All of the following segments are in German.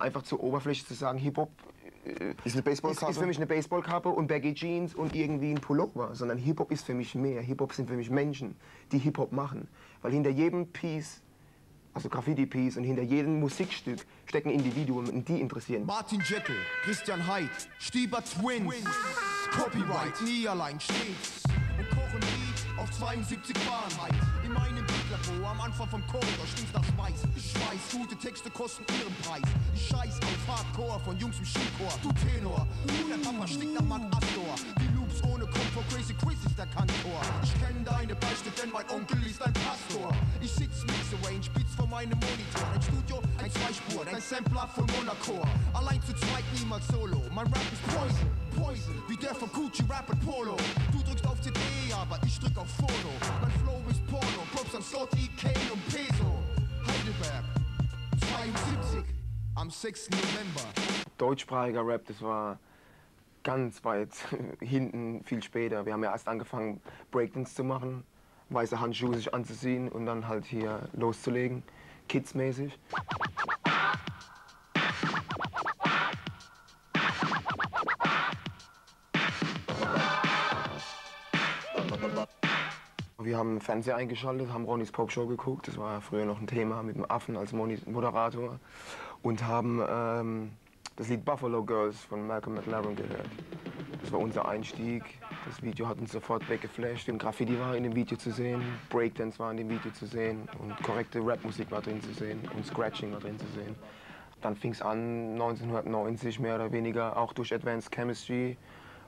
ist einfach zu oberflächlich zu sagen, Hip-Hop äh, Ist eine Baseballkappe? ist, ist für mich eine Baseballkappe und Baggy Jeans und irgendwie ein Pullover, sondern Hip-Hop ist für mich mehr. Hip-Hop sind für mich Menschen, die Hip-Hop machen. Weil hinter jedem Piece, also Graffiti-Piece und hinter jedem Musikstück stecken Individuen und die interessieren. Martin Jettel, Christian Heid, Stieber Twins. Copyright, nie allein stets. Und kochen die auf 72 Fahrenheit. In meinem Bildlabor am Anfang vom Korridor stinkt nach Schweiß. Ich weiß, gute Texte kosten ihren Preis. Ich scheiß auf Hardcore von Jungs im Schulchor. Du Tenor, uh, der Papa stinkt nach Mann Astor. Die Loops ohne Komfort, Crazy Chris ist der Kantor. Ich kenn deine Beichte, denn mein Onkel ist ein Pastor. Ich sitz mixe Range, Beats vor meinem Monitor. Ein Studio, ein Zweispur, ein Sampler von Monaco. Allein zu zweit niemals solo. Mein Rap ist Poison, Poison, wie der von Gucci Rap und Polo. Du drückst auf CD, aber ich drück auf Phono. Mein Flow ist Porno, Props an Scotty, Kane und Peso. Heidelberg, 72, am 6. November. Deutschsprachiger Rap, das war ganz weit hinten, viel später. Wir haben ja erst angefangen, Breakdance zu machen, weiße Handschuhe sich anzuziehen und dann halt hier loszulegen, kidsmäßig. Wir haben Fernseher eingeschaltet, haben Ronnys Popshow geguckt. Das war früher noch ein Thema mit dem Affen als Moderator. Und haben ähm, das Lied Buffalo Girls von Malcolm McLaren gehört. Das war unser Einstieg. Das Video hat uns sofort weggeflasht. Und Graffiti war in dem Video zu sehen, Breakdance war in dem Video zu sehen und korrekte Rapmusik war drin zu sehen und Scratching war drin zu sehen. Dann fing es an, 1990 mehr oder weniger, auch durch Advanced Chemistry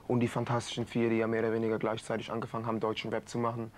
und die Fantastischen Vier, die ja mehr oder weniger gleichzeitig angefangen haben, deutschen Rap zu machen.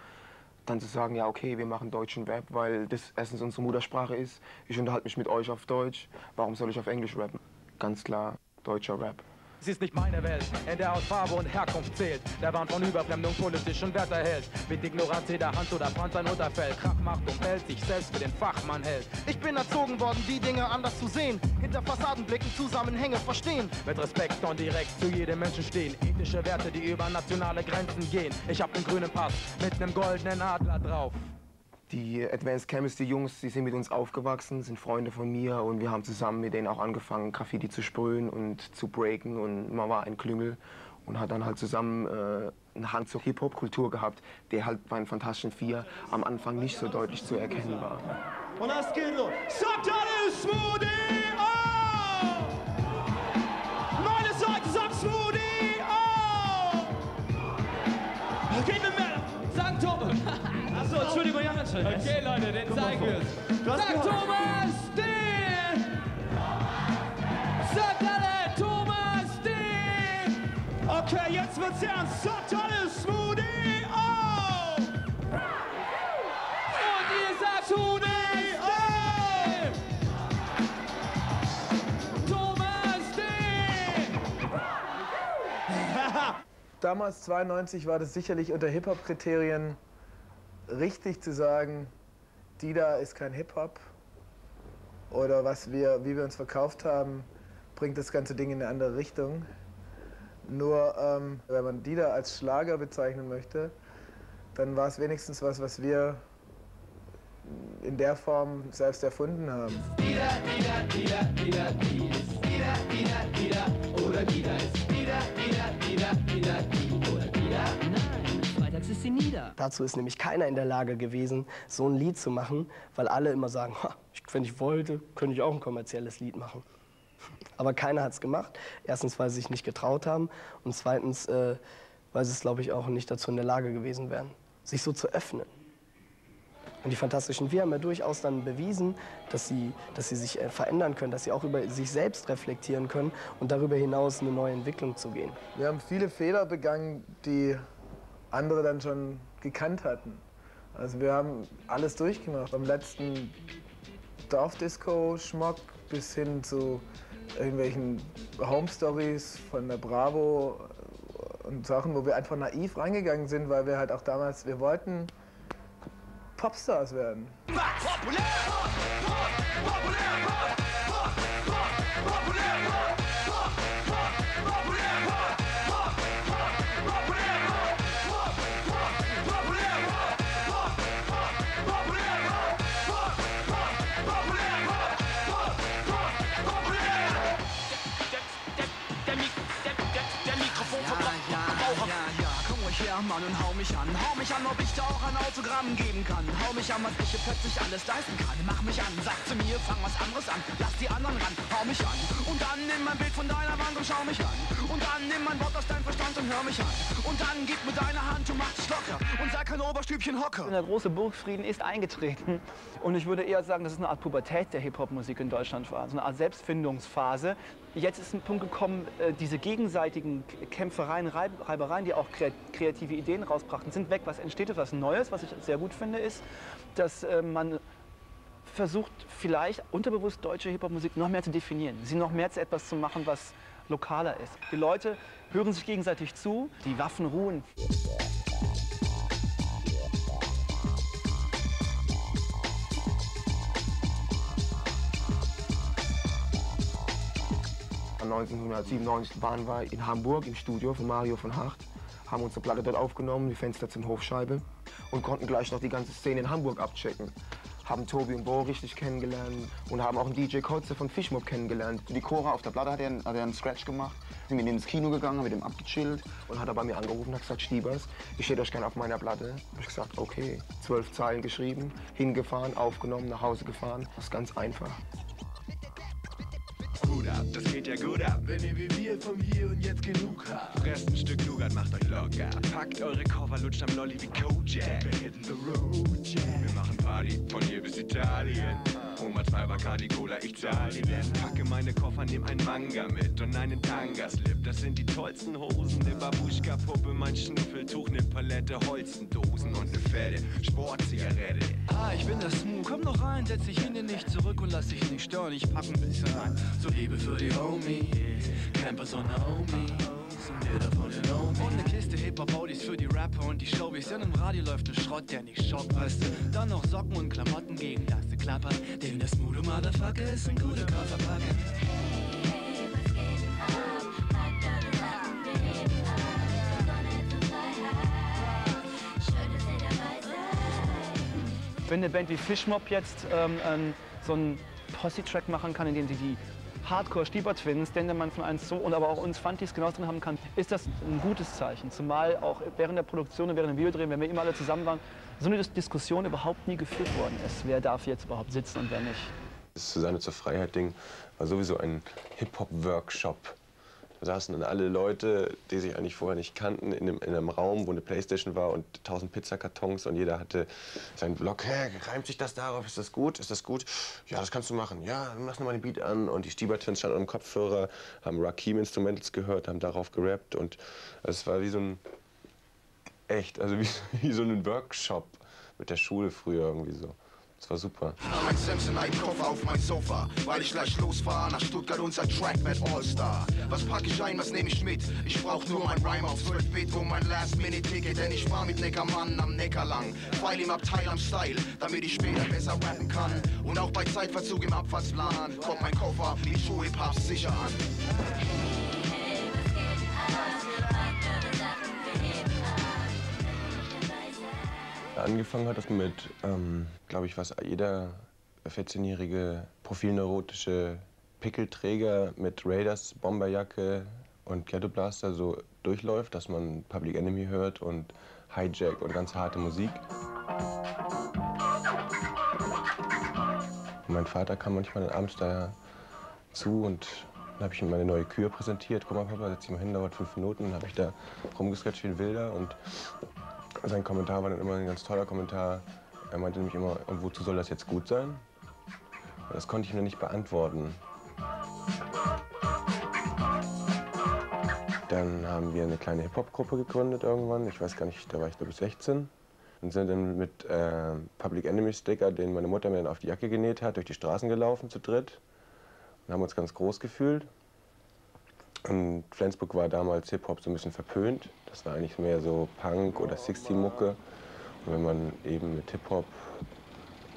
Dann zu sagen, ja okay, wir machen deutschen Rap, weil das erstens unsere Muttersprache ist. Ich unterhalte mich mit euch auf Deutsch. Warum soll ich auf Englisch rappen? Ganz klar, deutscher Rap. Es ist nicht meine Welt, in der aus Farbe und Herkunft zählt. Der Wahn von Überfremdung politischen Wert erhält. Mit Ignoranz jeder Hand oder Franz ein Unterfeld. Krach macht und Welt sich selbst für den Fachmann hält. Ich bin erzogen worden, die Dinge anders zu sehen. Hinter Fassaden blicken, Zusammenhänge verstehen. Mit Respekt und direkt zu jedem Menschen stehen. Ethische Werte, die über nationale Grenzen gehen. Ich hab den grünen Pass mit nem goldenen Adler drauf. Die Advanced Chemistry Jungs, die sind mit uns aufgewachsen, sind Freunde von mir und wir haben zusammen mit denen auch angefangen, Graffiti zu sprühen und zu breaken und man war ein Klüngel und hat dann halt zusammen äh, einen Hang zur Hip-Hop-Kultur gehabt, der halt bei den Fantastischen Vier am Anfang nicht so deutlich zu erkennen war. Und das geht los. Sagt alles Smoothie! Okay, Leute, den zeigen wir hast Sag. Thomas den! Sagt alle Thomas den! Okay, jetzt wird's ernst. Sagt alles Smoothie! Oh! Und ihr sagt Thomas den! Thomas den! Damals, 92, war das sicherlich unter Hip-Hop-Kriterien richtig zu sagen, die da ist kein Hip-Hop. Oder was wir, wie wir uns verkauft haben, bringt das ganze Ding in eine andere Richtung. Nur, ähm, wenn man die da als Schlager bezeichnen möchte, dann war es wenigstens was, was wir in der Form selbst erfunden haben. Ist sie nieder. Dazu ist nämlich keiner in der Lage gewesen, so ein Lied zu machen, weil alle immer sagen, "Ha, ich- wenn ich wollte, könnte ich auch ein kommerzielles Lied machen. Aber keiner hat es gemacht. Erstens, weil sie sich nicht getraut haben und zweitens, äh, weil sie es, glaube ich, auch nicht dazu in der Lage gewesen wären, sich so zu öffnen. Und die Fantastischen Vier haben ja durchaus dann bewiesen, dass sie, dass sie sich äh, verändern können, dass sie auch über sich selbst reflektieren können und darüber hinaus eine neue Entwicklung zu gehen. Wir haben viele Fehler begangen, die andere dann schon gekannt hatten. Also wir haben alles durchgemacht. Vom letzten Dorfdisco-Schmock bis hin zu irgendwelchen Home Stories von der Bravo und Sachen, wo wir einfach naiv reingegangen sind, weil wir halt auch damals, wir wollten Popstars werden. Populär, Mann und hau mich an. Hau mich an, ob ich dir auch ein Autogramm geben kann. Hau mich an, was ich hier plötzlich alles leisten kann. Mach mich an, sag zu mir, fang was anderes an. Lass die anderen ran, hau mich an. Und dann nimm mein Bild von deiner Wand und schau mich an. Und dann nimm mein Wort aus deinem Verstand und hör mich an. Und dann gib mir deine Hand und mach dich locker. Und sei kein Oberstübchen Hocker. Der große Burgfrieden ist eingetreten. Und ich würde eher sagen, dass es eine Art Pubertät der Hip-Hop-Musik in Deutschland war. So eine Art Selbstfindungsphase. Jetzt ist ein Punkt gekommen, äh, diese gegenseitigen Kämpfereien, Reibereien, die auch kreative Ideen rausbrachten, sind weg. Was entsteht etwas Neues, was ich sehr gut finde, ist, dass äh, man versucht, vielleicht unterbewusst deutsche Hip-Hop-Musik noch mehr zu definieren, sie noch mehr zu etwas zu machen, was lokaler ist. Die Leute hören sich gegenseitig zu, die Waffen ruhen. 1997 waren wir in Hamburg im Studio von Mario von Hacht haben unsere Platte dort aufgenommen, die Fenster zum Hofscheibe und konnten gleich noch die ganze Szene in Hamburg abchecken. Haben Tobi und Bo richtig kennengelernt und haben auch einen DJ Kotze von Fischmob kennengelernt. Die Cora auf der Platte hat er, einen, hat er einen Scratch gemacht. Sind mit ihm ins Kino gegangen, mit ihm abgechillt. Und hat er bei mir angerufen und hat gesagt, Stiebers, ich hätte euch gerne auf meiner Platte. Hab ich gesagt, okay. Zwölf Zeilen geschrieben, hingefahren, aufgenommen, nach Hause gefahren. Das ist ganz einfach. Ab, das geht ja gut ab. Wenn ihr wie wir vom Hier und Jetzt genug habt. Presst ein Stück Nougat, macht euch locker. Packt eure Koffer, lutscht am Lolli wie Kojak. Wir hitting the road, Jack. Wir machen Party von hier bis Italien. Oma zwei Bacardi Cola, ich denn. Packe meine Koffer, nehm ein Manga mit und einen Tanga-Slip. Das sind die tollsten Hosen, ne Babuschka-Puppe, mein Schnuffeltuch, ne Palette, Holzendosen und ne fette Sportzigarette. Ah, ich bin das Smooth, komm noch rein, setz dich hin, nicht zurück und lass dich nicht stören. Ich pack ein bisschen rein. So Liebe für die Homies, Campers und Homies. Und eine Kiste Hip-Hop-Oldies für die Rapper und die Showbies. Denn im Radio läuft ein Schrott, der nicht schockt, weißt du. Dann noch Socken und Klamotten gegen das Klappern. Denn das Mudo Motherfucker ist ein guter Kofferpacker. Wenn eine Band wie Fishmob jetzt ähm, so einen Posse-Track machen kann, in dem sie die Hardcore-Stieber-Twins, man von 1 zu und aber auch uns Fantis genau drin haben kann, ist das ein gutes Zeichen. Zumal auch während der Produktion und während dem Videodrehen, wenn wir immer alle zusammen waren, so eine Diskussion überhaupt nie geführt worden ist. Wer darf jetzt überhaupt sitzen und wer nicht. Das Susanne zur Freiheit-Ding war sowieso ein Hip-Hop-Workshop da saßen dann alle Leute, die sich eigentlich vorher nicht kannten, in einem, in einem Raum, wo eine Playstation war und tausend Pizzakartons und jeder hatte seinen Blog. Hä, reimt sich das darauf? Ist das gut? Ist das gut? Ja, das kannst du machen. Ja, mach nochmal den Beat an. Und die Stieber-Twins standen am Kopfhörer, haben Rakim Instrumentals gehört, haben darauf gerappt und es war wie so ein, echt, also wie, wie so ein Workshop mit der Schule früher irgendwie so. Das war super. Ein Samsonite-Koffer auf mein Sofa, weil ich gleich losfahre nach Stuttgart unser Track mit All-Star. Was pack ich ein, was nehme ich mit? Ich brauch nur mein Rhyme auf 12 Bit und mein Last-Minute-Ticket, denn ich fahr mit Neckermann am Neckar lang. Weil im Abteil am Style, damit ich später besser rappen kann. Und auch bei Zeitverzug im Abfahrtsplan kommt mein Koffer wie Schuhe-Papst sicher an. Angefangen hat das mit, ähm, glaube ich, was jeder 14-jährige profilneurotische Pickelträger mit Raiders, Bomberjacke und Ghetto Blaster so durchläuft, dass man Public Enemy hört und Hijack und ganz harte Musik. Mein Vater kam manchmal abends da zu und dann habe ich ihm meine neue Kür präsentiert. Guck mal, Papa, setz dich mal hin, dauert fünf Minuten. Dann habe ich da rumgesketcht wie ein Wilder und sein Kommentar war dann immer ein ganz toller Kommentar. Er meinte nämlich immer, und wozu soll das jetzt gut sein? Das konnte ich mir nicht beantworten. Dann haben wir eine kleine Hip-Hop-Gruppe gegründet irgendwann. Ich weiß gar nicht, da war ich glaube ich 16. Und sind dann mit äh, Public Enemy Sticker, den meine Mutter mir dann auf die Jacke genäht hat, durch die Straßen gelaufen zu dritt. Und haben uns ganz groß gefühlt. Und Flensburg war damals Hip-Hop so ein bisschen verpönt. Das war eigentlich mehr so Punk oder 60-Mucke. Wenn man eben mit Hip-Hop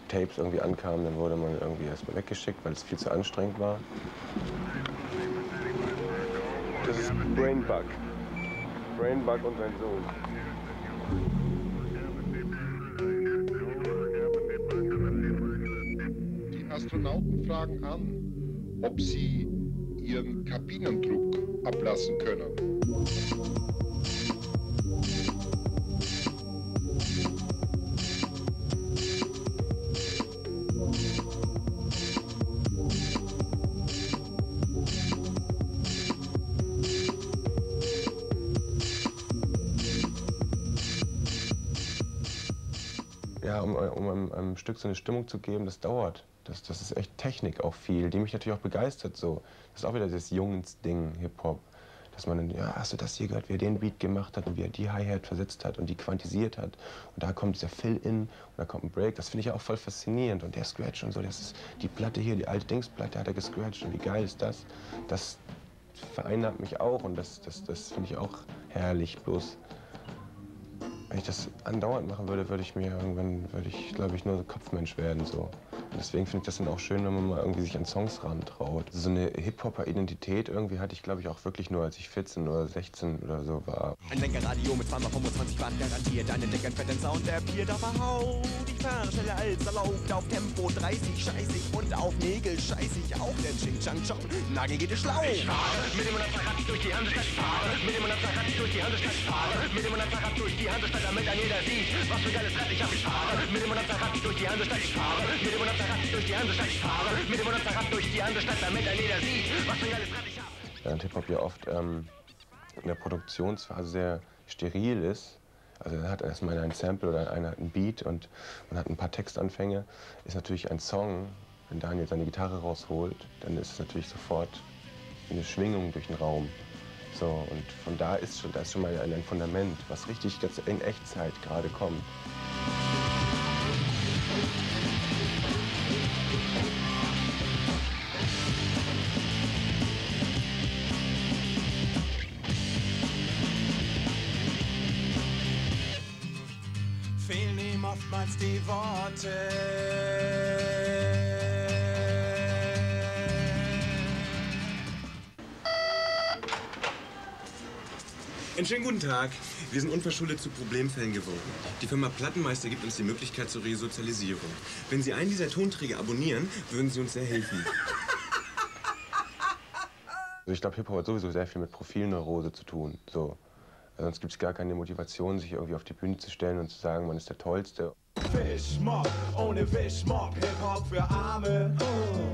Tapes irgendwie ankam, dann wurde man irgendwie erstmal weggeschickt, weil es viel zu anstrengend war. Das ist Brainbug. Brainbug und sein Sohn. Die Astronauten fragen an, ob sie ihren Kabinendruck ablassen können. Stück so eine Stimmung zu geben, das dauert. Das, das ist echt Technik auch viel, die mich natürlich auch begeistert. So. Das ist auch wieder das Jungsding, Hip-Hop. Dass man dann, ja, hast du das hier gehört, wie er den Beat gemacht hat und wie er die Hi-Hat versetzt hat und die quantisiert hat. Und da kommt dieser Fill-In und da kommt ein Break. Das finde ich ja auch voll faszinierend. Und der Scratch und so, das ist die Platte hier, die alte Dingsplatte hat er gescratcht. Und wie geil ist das? Das vereinnahmt mich auch und das, das, das finde ich auch herrlich. Bloß wenn ich das andauernd machen würde, würde ich mir irgendwann, würde ich, glaube ich, nur Kopfmensch werden. So. Deswegen finde ich das dann auch schön, wenn man mal irgendwie sich an Songs rantraut. So eine Hip-Hopper-Identität irgendwie hatte ich, glaube ich, auch wirklich nur, als ich 14 oder 16 oder so war. Ein Lenkerradio mit 2x25 Watt garantiert einen dicken fetten Sound, der Bier aber hau. Ich fahre schneller als erlaubt auf Tempo 30, scheißig und auf Nägel scheißig auch der Ching Chang Chong. Nagel geht es schlau. Ich fahre mit dem Monatsrad durch die Hansestadt, fahre mit dem Monatsrad durch die Hansestadt, fahre mit dem Monatsrad durch die Hansestadt, damit ein jeder sieht, was für geiles Rad ich hab. Ich fahre mit dem Monatsrad durch die Hansestadt, ich fahre mit dem Ich fahre mit dem Monatsrad durch die Hansestadt, damit ein jeder sieht, was für geiles Rad ich hab. Während Hip-Hop ja oft ähm, in der Produktionsphase sehr steril ist, also er hat erstmal ein Sample oder einer hat ein Beat und man hat ein paar Textanfänge, ist natürlich ein Song, wenn Daniel seine Gitarre rausholt, dann ist es natürlich sofort eine Schwingung durch den Raum. So, und von da ist schon, da ist schon mal ein, ein Fundament, was richtig in Echtzeit gerade kommt. Guten Tag. Wir sind unverschuldet zu Problemfällen geworden. Die Firma Plattenmeister gibt uns die Möglichkeit zur Resozialisierung. Wenn Sie einen dieser Tonträger abonnieren, würden Sie uns sehr helfen. Also ich glaube, Hip-Hop hat sowieso sehr viel mit Profilneurose zu tun. So. Sonst gibt es gar keine Motivation, sich irgendwie auf die Bühne zu stellen und zu sagen, man ist der Tollste. Fischmob, ohne Wischmob, Hip-Hop für Arme,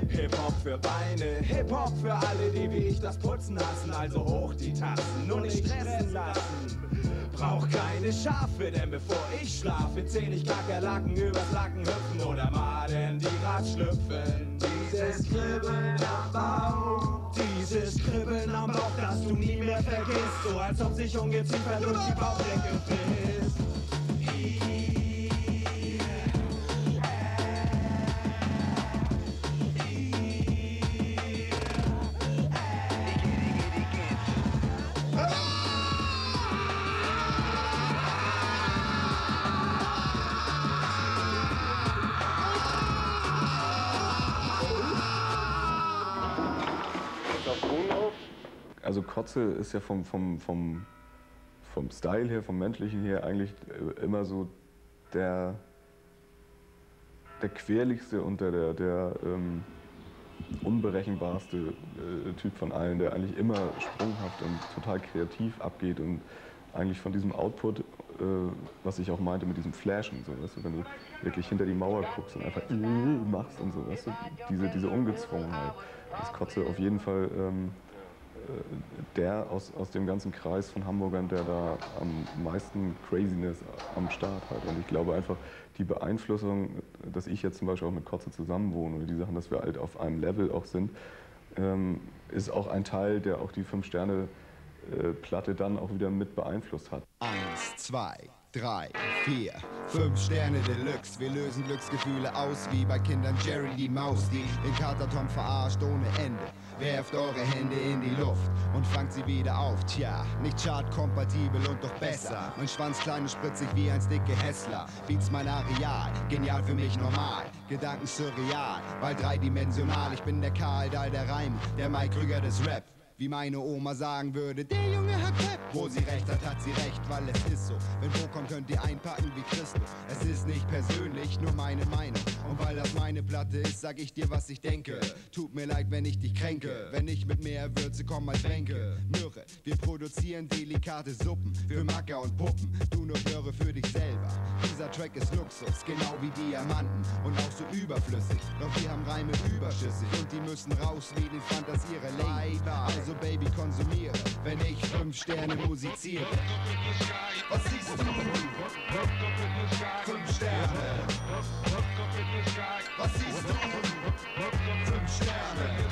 Hip-Hop für Beine, Hip-Hop für alle, die wie ich das Putzen hassen, also hoch die Tassen, nur nicht stressen lassen. Brauch keine Schafe, denn bevor ich schlafe, zähl ich Kakerlaken übers Laken hüpfen oder Maden, die grad schlüpfen. Dieses Kribbeln am Bauch, dieses Kribbeln am Bauch, das du nie mehr vergisst, so als ob sich Ungeziefer durch die Bauchdecke frisst. Also Kotze ist ja vom, vom, vom, vom Style her, vom menschlichen her eigentlich äh, immer so der, der querlichste und der, der, der ähm, unberechenbarste äh, Typ von allen, der eigentlich immer sprunghaft und total kreativ abgeht und eigentlich von diesem Output, äh, was ich auch meinte mit diesem Flashen, so, weißt du, wenn du wirklich hinter die Mauer guckst und einfach äh, machst und so, weißt du, diese, diese Ungezwungenheit, das Kotze auf jeden Fall ähm, der aus, aus dem ganzen Kreis von Hamburgern, der da am meisten Craziness am Start hat. Und ich glaube einfach, die Beeinflussung, dass ich jetzt zum Beispiel auch mit Kotze zusammenwohne oder die Sachen, dass wir halt auf einem Level auch sind, ähm, ist auch ein Teil, der auch die Fünf-Sterne-Platte dann auch wieder mit beeinflusst hat. Eins, zwei, drei, vier, fünf Sterne Deluxe. Wir lösen Glücksgefühle aus wie bei Kindern Jerry die Maus, die den Katerton verarscht ohne Ende. Werft eure Hände in die Luft und fangt sie wieder auf. Tja, nicht chartkompatibel und doch besser. Mein Schwanz klein und spritzig wie ein dicke Hessler. Beats mein Areal, genial für mich normal. Gedanken surreal, weil dreidimensional. Ich bin der Karl Dahl der Reim, der Mike Krüger des Rap. Wie meine Oma sagen würde, der Junge hat Pep. Wo sie recht hat, hat sie recht, weil es ist so. Wenn wo kommt, könnt ihr einpacken wie Christo. Es ist nicht persönlich, nur meine Meinung. Und weil das meine Platte ist, sag ich dir, was ich denke. Tut mir leid, wenn ich dich kränke. Wenn ich mit mehr Würze komm als Tränke. Mürre, wir produzieren delikate Suppen für Macker und Puppen. Du nur Möhre für dich selber. Dieser Track ist Luxus, genau wie Diamanten. Und auch so überflüssig. Doch wir haben Reime überschüssig. Und die müssen raus wie den Fantasiere. Leider. Also Baby konsumiere, wenn ich fünf Sterne musiziere. Was siehst du? Fünf Sterne. Was siehst du? Fünf Sterne.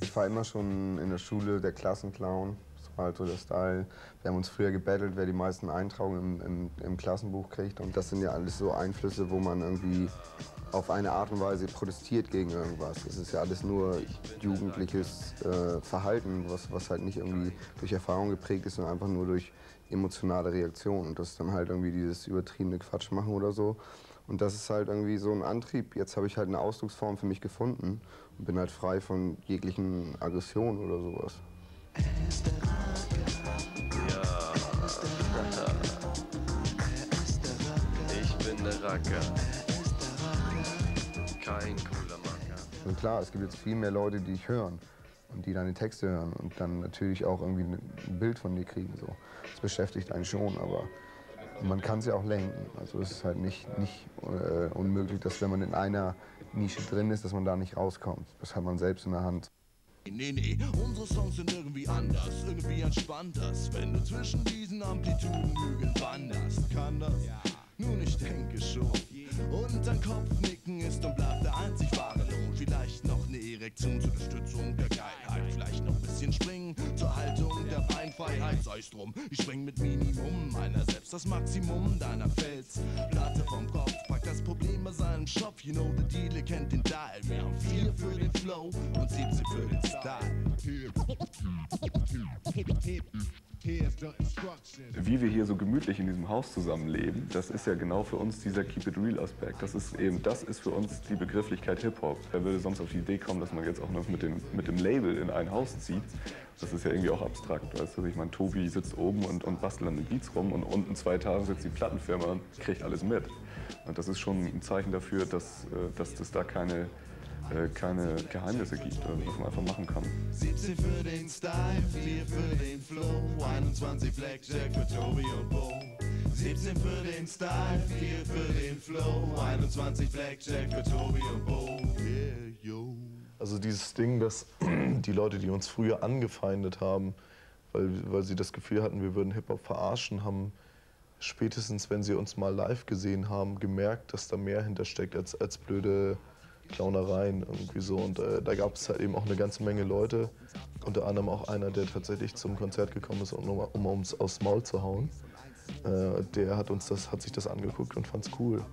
Ich war immer schon in der Schule der Klassenclown. Das war halt so der Style. Wir haben uns früher gebettelt, wer die meisten Eintragungen im, im, im Klassenbuch kriegt. Und das sind ja alles so Einflüsse, wo man irgendwie auf eine Art und Weise protestiert gegen irgendwas. Das ist ja alles nur jugendliches äh, Verhalten, was, was halt nicht irgendwie durch Erfahrung geprägt ist, sondern einfach nur durch emotionale Reaktion. Und das ist dann halt irgendwie dieses übertriebene Quatsch machen oder so. Und das ist halt irgendwie so ein Antrieb. Jetzt habe ich halt eine Ausdrucksform für mich gefunden und bin halt frei von jeglichen Aggressionen oder sowas. Ja. Ich bin der Racker. Kein cooler Macker. Und klar, es gibt jetzt viel mehr Leute, die dich hören und die deine Texte hören und dann natürlich auch irgendwie ein Bild von dir kriegen. So. Das beschäftigt einen schon, aber man kann es ja auch lenken. Also es ist halt nicht, nicht äh, unmöglich, dass wenn man in einer Nische drin ist, dass man da nicht rauskommt. Das hat man selbst in der Hand. Nee, nee, unsere Songs sind irgendwie anders, irgendwie entspannt das, wenn du zwischen diesen Amplitudenhügeln wanderst. Kann das? Nun, ich denke schon. Und dein Kopfnicken ist und bleibt der einzig wahre Lohn. Vielleicht noch eine Erektion zur Unterstützung der Geilheit. Vielleicht noch ein bisschen springen zur Haltung der Beinfreiheit. Sei's drum, ich spring mit Minimum meiner selbst das Maximum deiner Felsplatte vom Kopf. Pack das Problem bei seinem Shop. You know the deal, ihr kennt den Dial. Wir haben vier für den Flow und 17 für den Style. Wie wir hier so gemütlich in diesem Haus zusammenleben, das ist ja genau für uns dieser Keep It Real Aspekt. Das ist eben, das ist für uns die Begrifflichkeit Hip-Hop. Wer würde sonst auf die Idee kommen, dass man jetzt auch noch mit dem, mit dem Label in ein Haus zieht? Das ist ja irgendwie auch abstrakt, weißt du? Ich meine, Tobi sitzt oben und, und bastelt an den Beats rum und unten zwei Tage sitzt die Plattenfirma und kriegt alles mit. Und das ist schon ein Zeichen dafür, dass, äh, dass es da keine, äh, keine Geheimnisse gibt, äh, was man einfach machen kann. 17 für den Style, 4 für den Flow, 21 Blackjack für Tobi und Bo. 17 für den Style, 4 für den Flow, 21 Blackjack für Tobi und Bo. Yeah, yo. Also dieses Ding, dass die Leute, die uns früher angefeindet haben, weil, weil sie das Gefühl hatten, wir würden Hip-Hop verarschen, haben spätestens, wenn sie uns mal live gesehen haben, gemerkt, dass da mehr hintersteckt als, als blöde Clownereien irgendwie so. Und äh, da gab es halt eben auch eine ganze Menge Leute, unter anderem auch einer, der tatsächlich zum Konzert gekommen ist, um, um uns aufs Maul zu hauen. Äh, der hat uns das, hat sich das angeguckt und fand's cool.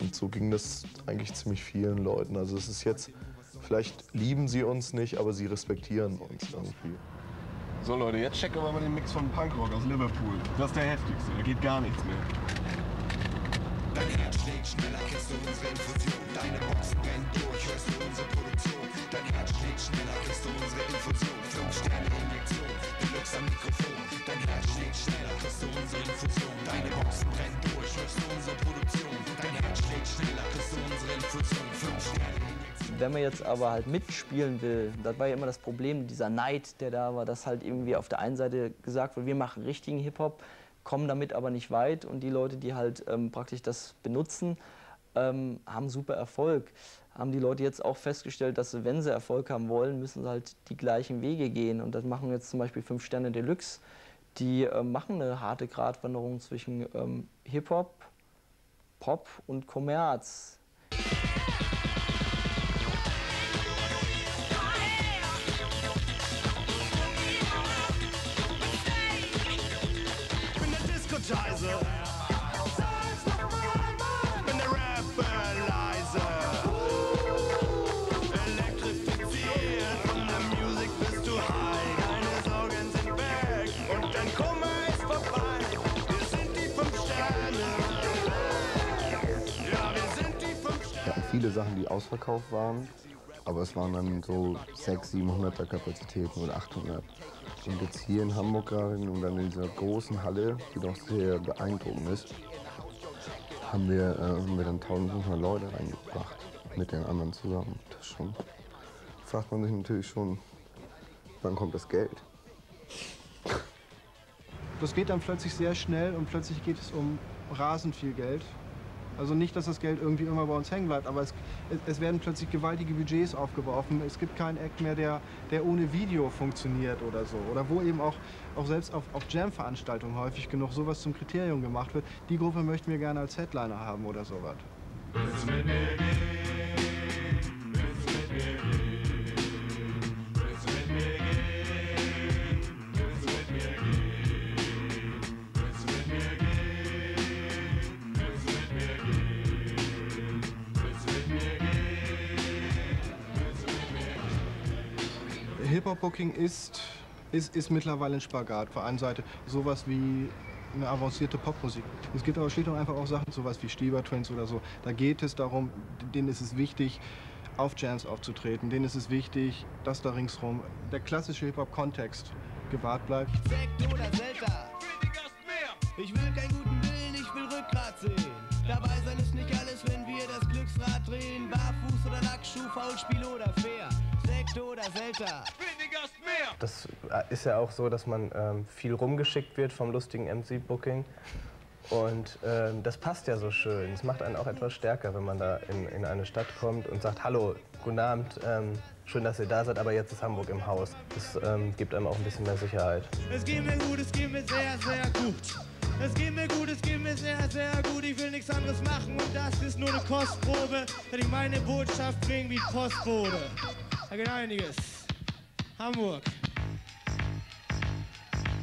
Und so ging das eigentlich ziemlich vielen Leuten. Also es ist jetzt, vielleicht lieben sie uns nicht, aber sie respektieren uns irgendwie. So Leute, jetzt checken wir mal den Mix von Punkrock aus Liverpool. Das ist der heftigste, da geht gar nichts mehr. Dein Herz schlägt schneller, kriegst du unsere Infusion. Deine schneller, du unsere Infusion. Fünf Sterne Injektion, Deluxe am Mikrofon. Dein Herz schlägt schneller, kriegst du unsere Infusion. Deine Boxen brennen durch, hörst du unsere Produktion. Dein Herz schlägt schneller, kriegst du unsere Infusion. Fünf Sterne Wenn man jetzt aber halt mitspielen will, das war ja immer das Problem, dieser Neid, der da war, dass halt irgendwie auf der einen Seite gesagt wird, wir machen richtigen Hip-Hop, kommen damit aber nicht weit und die Leute, die halt ähm, praktisch das benutzen, ähm, haben super Erfolg. Haben die Leute jetzt auch festgestellt, dass sie, wenn sie Erfolg haben wollen, müssen sie halt die gleichen Wege gehen. Und das machen jetzt zum Beispiel 5 Sterne Deluxe. Die ähm, machen eine harte Gratwanderung zwischen ähm, Hip-Hop, Pop und Kommerz. Viele Sachen, die ausverkauft waren. Aber es waren dann so 600, 700er Kapazitäten oder 800. Und jetzt hier in Hamburg gerade und dann in dieser großen Halle, die doch sehr beeindruckend ist, haben wir, äh, haben wir dann 1500 Leute reingebracht mit den anderen zusammen. Das schon, fragt man sich natürlich schon, wann kommt das Geld? Das geht dann plötzlich sehr schnell und plötzlich geht es um rasend viel Geld. Also nicht, dass das Geld irgendwie immer bei uns hängen bleibt, aber es, es werden plötzlich gewaltige Budgets aufgeworfen. Es gibt keinen Act mehr, der, der ohne Video funktioniert oder so. Oder wo eben auch, auch selbst auf, auf Jam-Veranstaltungen häufig genug sowas zum Kriterium gemacht wird. Die Gruppe möchten wir gerne als Headliner haben oder sowas. Hip-Hop-Booking ist, ist, ist mittlerweile ein Spagat. Auf der einen Seite sowas wie eine avancierte Popmusik. Es gibt aber schlicht und einfach auch Sachen, sowas wie Stieber Twins oder so. Da geht es darum, denen ist es wichtig, auf Jams aufzutreten. Denen ist es wichtig, dass da ringsrum der klassische Hip-Hop-Kontext gewahrt bleibt. Sekt oder Selter. Ich will keinen guten Willen, ich will Rückgrat sehen. Dabei sein ist nicht alles, wenn wir das Glücksrad drehen. Barfuß oder Lackschuh, Foulspiel oder fair. Sekt oder Selter. Das äh, ist ja auch so, dass man ähm, viel rumgeschickt wird vom lustigen MC-Booking. Und ähm, das passt ja so schön. Es macht einen auch etwas stärker, wenn man da in, in eine Stadt kommt und sagt, hallo, guten Abend, ähm, schön, dass ihr da seid, aber jetzt ist Hamburg im Haus. Das ähm, gibt einem auch ein bisschen mehr Sicherheit. Es geht mir gut, es geht mir sehr, sehr gut. Es geht mir gut, es geht mir sehr, sehr gut. Ich will nichts anderes machen und das ist nur eine Kostprobe. Wenn ich meine Botschaft bringe wie Postbote. Da geht einiges. Hamburg.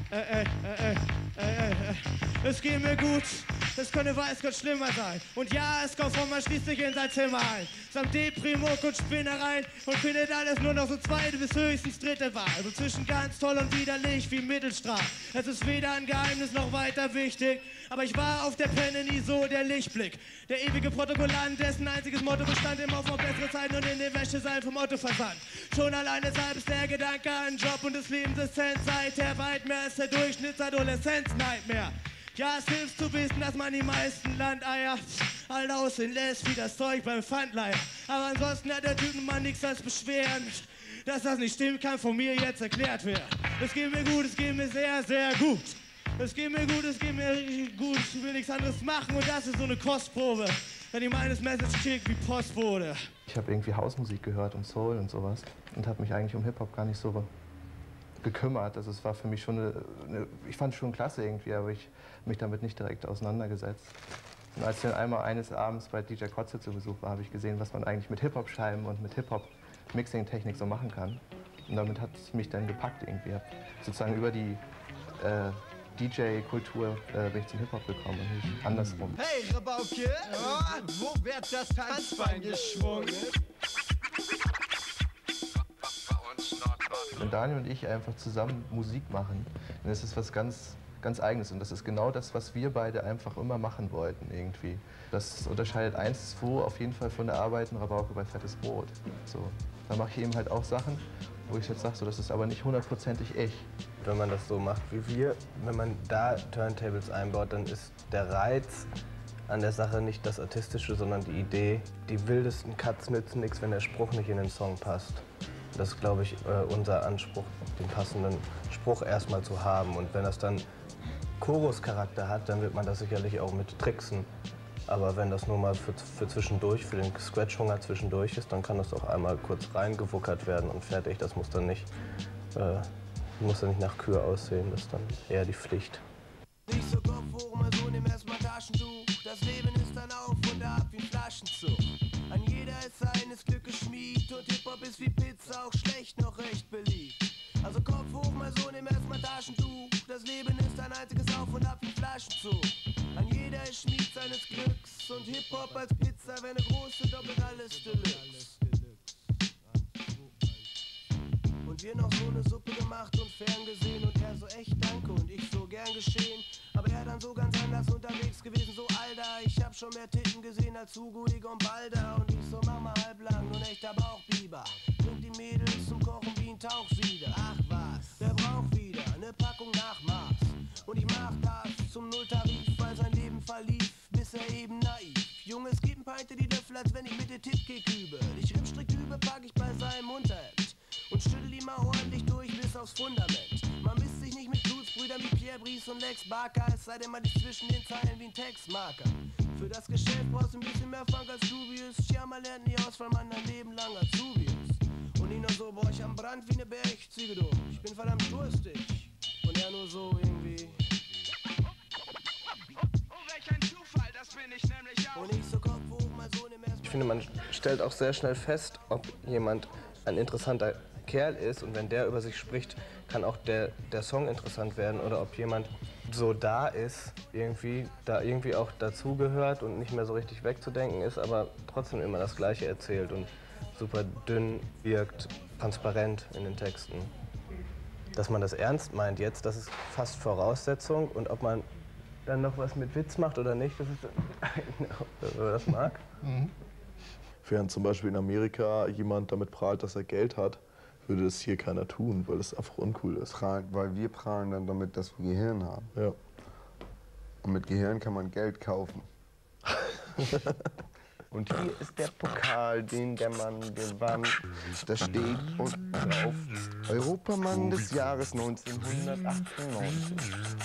Äh, äh, äh, äh, äh, äh. Es geht mir gut. Es könnte weiß Gott schlimmer sein. Und ja, es kommt von man schließt sich in sein Zimmer ein. Samt Deprimok und Spinnereien und findet alles nur noch so zweite bis höchstens dritte Wahl. Also zwischen ganz toll und widerlich wie Mittelstrahl. Es ist weder ein Geheimnis noch weiter wichtig. Aber ich war auf der Penne nie so der Lichtblick. Der ewige Protokollant, dessen einziges Motto bestand immer vor bessere Zeiten und in den Wäsche sein vom Otto versand. Schon alleine deshalb ist der Gedanke an Job und des Lebens Essenz seither weit mehr als der Durchschnittsadoleszenz-Nightmare. Ja, es hilft zu wissen, dass man die meisten Landeier all aussehen lässt wie das Zeug beim Pfandleiher. Aber ansonsten hat der Typen mal nichts als Beschweren. Dass das nicht stimmt, kann von mir jetzt erklärt werden. Es geht mir gut, es geht mir sehr, sehr gut. Es geht mir gut, es geht mir gut. Ich will nichts anderes machen und das ist so eine Kostprobe. Wenn ich meines Message krieg wie Postbote. Ich habe irgendwie Hausmusik gehört und Soul und sowas und habe mich eigentlich um Hip-Hop gar nicht so gekümmert. Also es war für mich schon eine, eine ich fand es schon klasse irgendwie, aber ich mich damit nicht direkt auseinandergesetzt. Und als ich dann einmal eines Abends bei DJ Kotze zu Besuch war, habe ich gesehen, was man eigentlich mit Hip-Hop-Scheiben und mit Hip-Hop-Mixing-Technik so machen kann. Und damit hat es mich dann gepackt irgendwie. Ich hab sozusagen über die äh, DJ-Kultur äh, bin ich zum Hip-Hop gekommen und nicht andersrum. Hey, Rabauke! Oh, wo wird das Tanzbein geschwungen? Daniel und ich einfach zusammen Musik machen, dann ist es was ganz, ganz Eigenes. Und das ist genau das, was wir beide einfach immer machen wollten irgendwie. Das unterscheidet 1-2 auf jeden Fall von der Arbeit in Rabauke bei Fettes Brot. So, da mache ich eben halt auch Sachen, wo ich jetzt sage, so, das ist aber nicht hundertprozentig ich. Wenn man das so macht wie wir, wenn man da Turntables einbaut, dann ist der Reiz an der Sache nicht das Artistische, sondern die Idee. Die wildesten Cuts nützen nichts, wenn der Spruch nicht in den Song passt. Das ist, glaube ich, äh, unser Anspruch, den passenden Spruch erstmal zu haben. Und wenn das dann Chorus-Charakter hat, dann wird man das sicherlich auch mit tricksen. Aber wenn das nur mal für, für zwischendurch, für den Scratch-Hunger zwischendurch ist, dann kann das auch einmal kurz reingewuckert werden und fertig. Das muss dann nicht, äh, muss dann nicht nach Kür aussehen, das ist dann eher die Pflicht. Nicht so ein Flaschenzug. An jeder ist Schmied seines Glücks und Hip-Hop als Pizza wäre eine große doppelt alles Deluxe. Und wir noch so eine Suppe gemacht und ferngesehen und er so echt danke und ich so gern geschehen. Aber er dann so ganz anders unterwegs gewesen, schon mehr Titten gesehen als Hugo und Balder. Und ich so, mach mal halblang, nur echter Bauchbiber. Bringt die Mädels zum Kochen wie ein Tauchsieder. Ach was, wer braucht wieder ne Packung Nachmaß? Und ich mach das zum Nulltarif, weil sein Leben verlief, bis er eben naiv. Junge, es gibt ein paar hinter die Löffel, als wenn ich mit der Tippkick übe. Die Schriftstrick übe, pack ich bei seinem Unterhemd. Und schüttel ihn mal ordentlich durch bis aufs Fundament. Man misst sich nicht mit Blutsbrüdern wie Pierre Brice und Lex Barker, es sei denn, man ist zwischen den Zeilen wie ein Textmarker. Für das Geschäft brauchst du ein bisschen mehr Funk als Dubious. Tjama lernt nie aus, weil man ein Leben lang Azubi ist. Und nicht nur so, boah, ich am Brand wie ne Bergziege, du. Ich bin verdammt durstig. Und er nur so irgendwie. Ich finde, man stellt auch sehr schnell fest, ob jemand ein interessanter Kerl ist und wenn der über sich spricht, kann auch der, der Song interessant werden oder ob jemand so da ist, irgendwie, da irgendwie auch dazugehört und nicht mehr so richtig wegzudenken ist, aber trotzdem immer das Gleiche erzählt und super dünn wirkt, transparent in den Texten. Dass man das ernst meint jetzt, das ist fast Voraussetzung und ob man dann noch was mit Witz macht oder nicht, das ist, man das mag. Während zum Beispiel in Amerika jemand damit prahlt, dass er Geld hat, würde es hier keiner tun, weil es einfach uncool ist. Prahlt, weil wir prahlen dann damit, dass wir Gehirn haben. Ja. Und mit Gehirn kann man Geld kaufen. Und hier ist der Pokal, den der Mann gewann. Da steht unten drauf Europamann des Jahres 1998.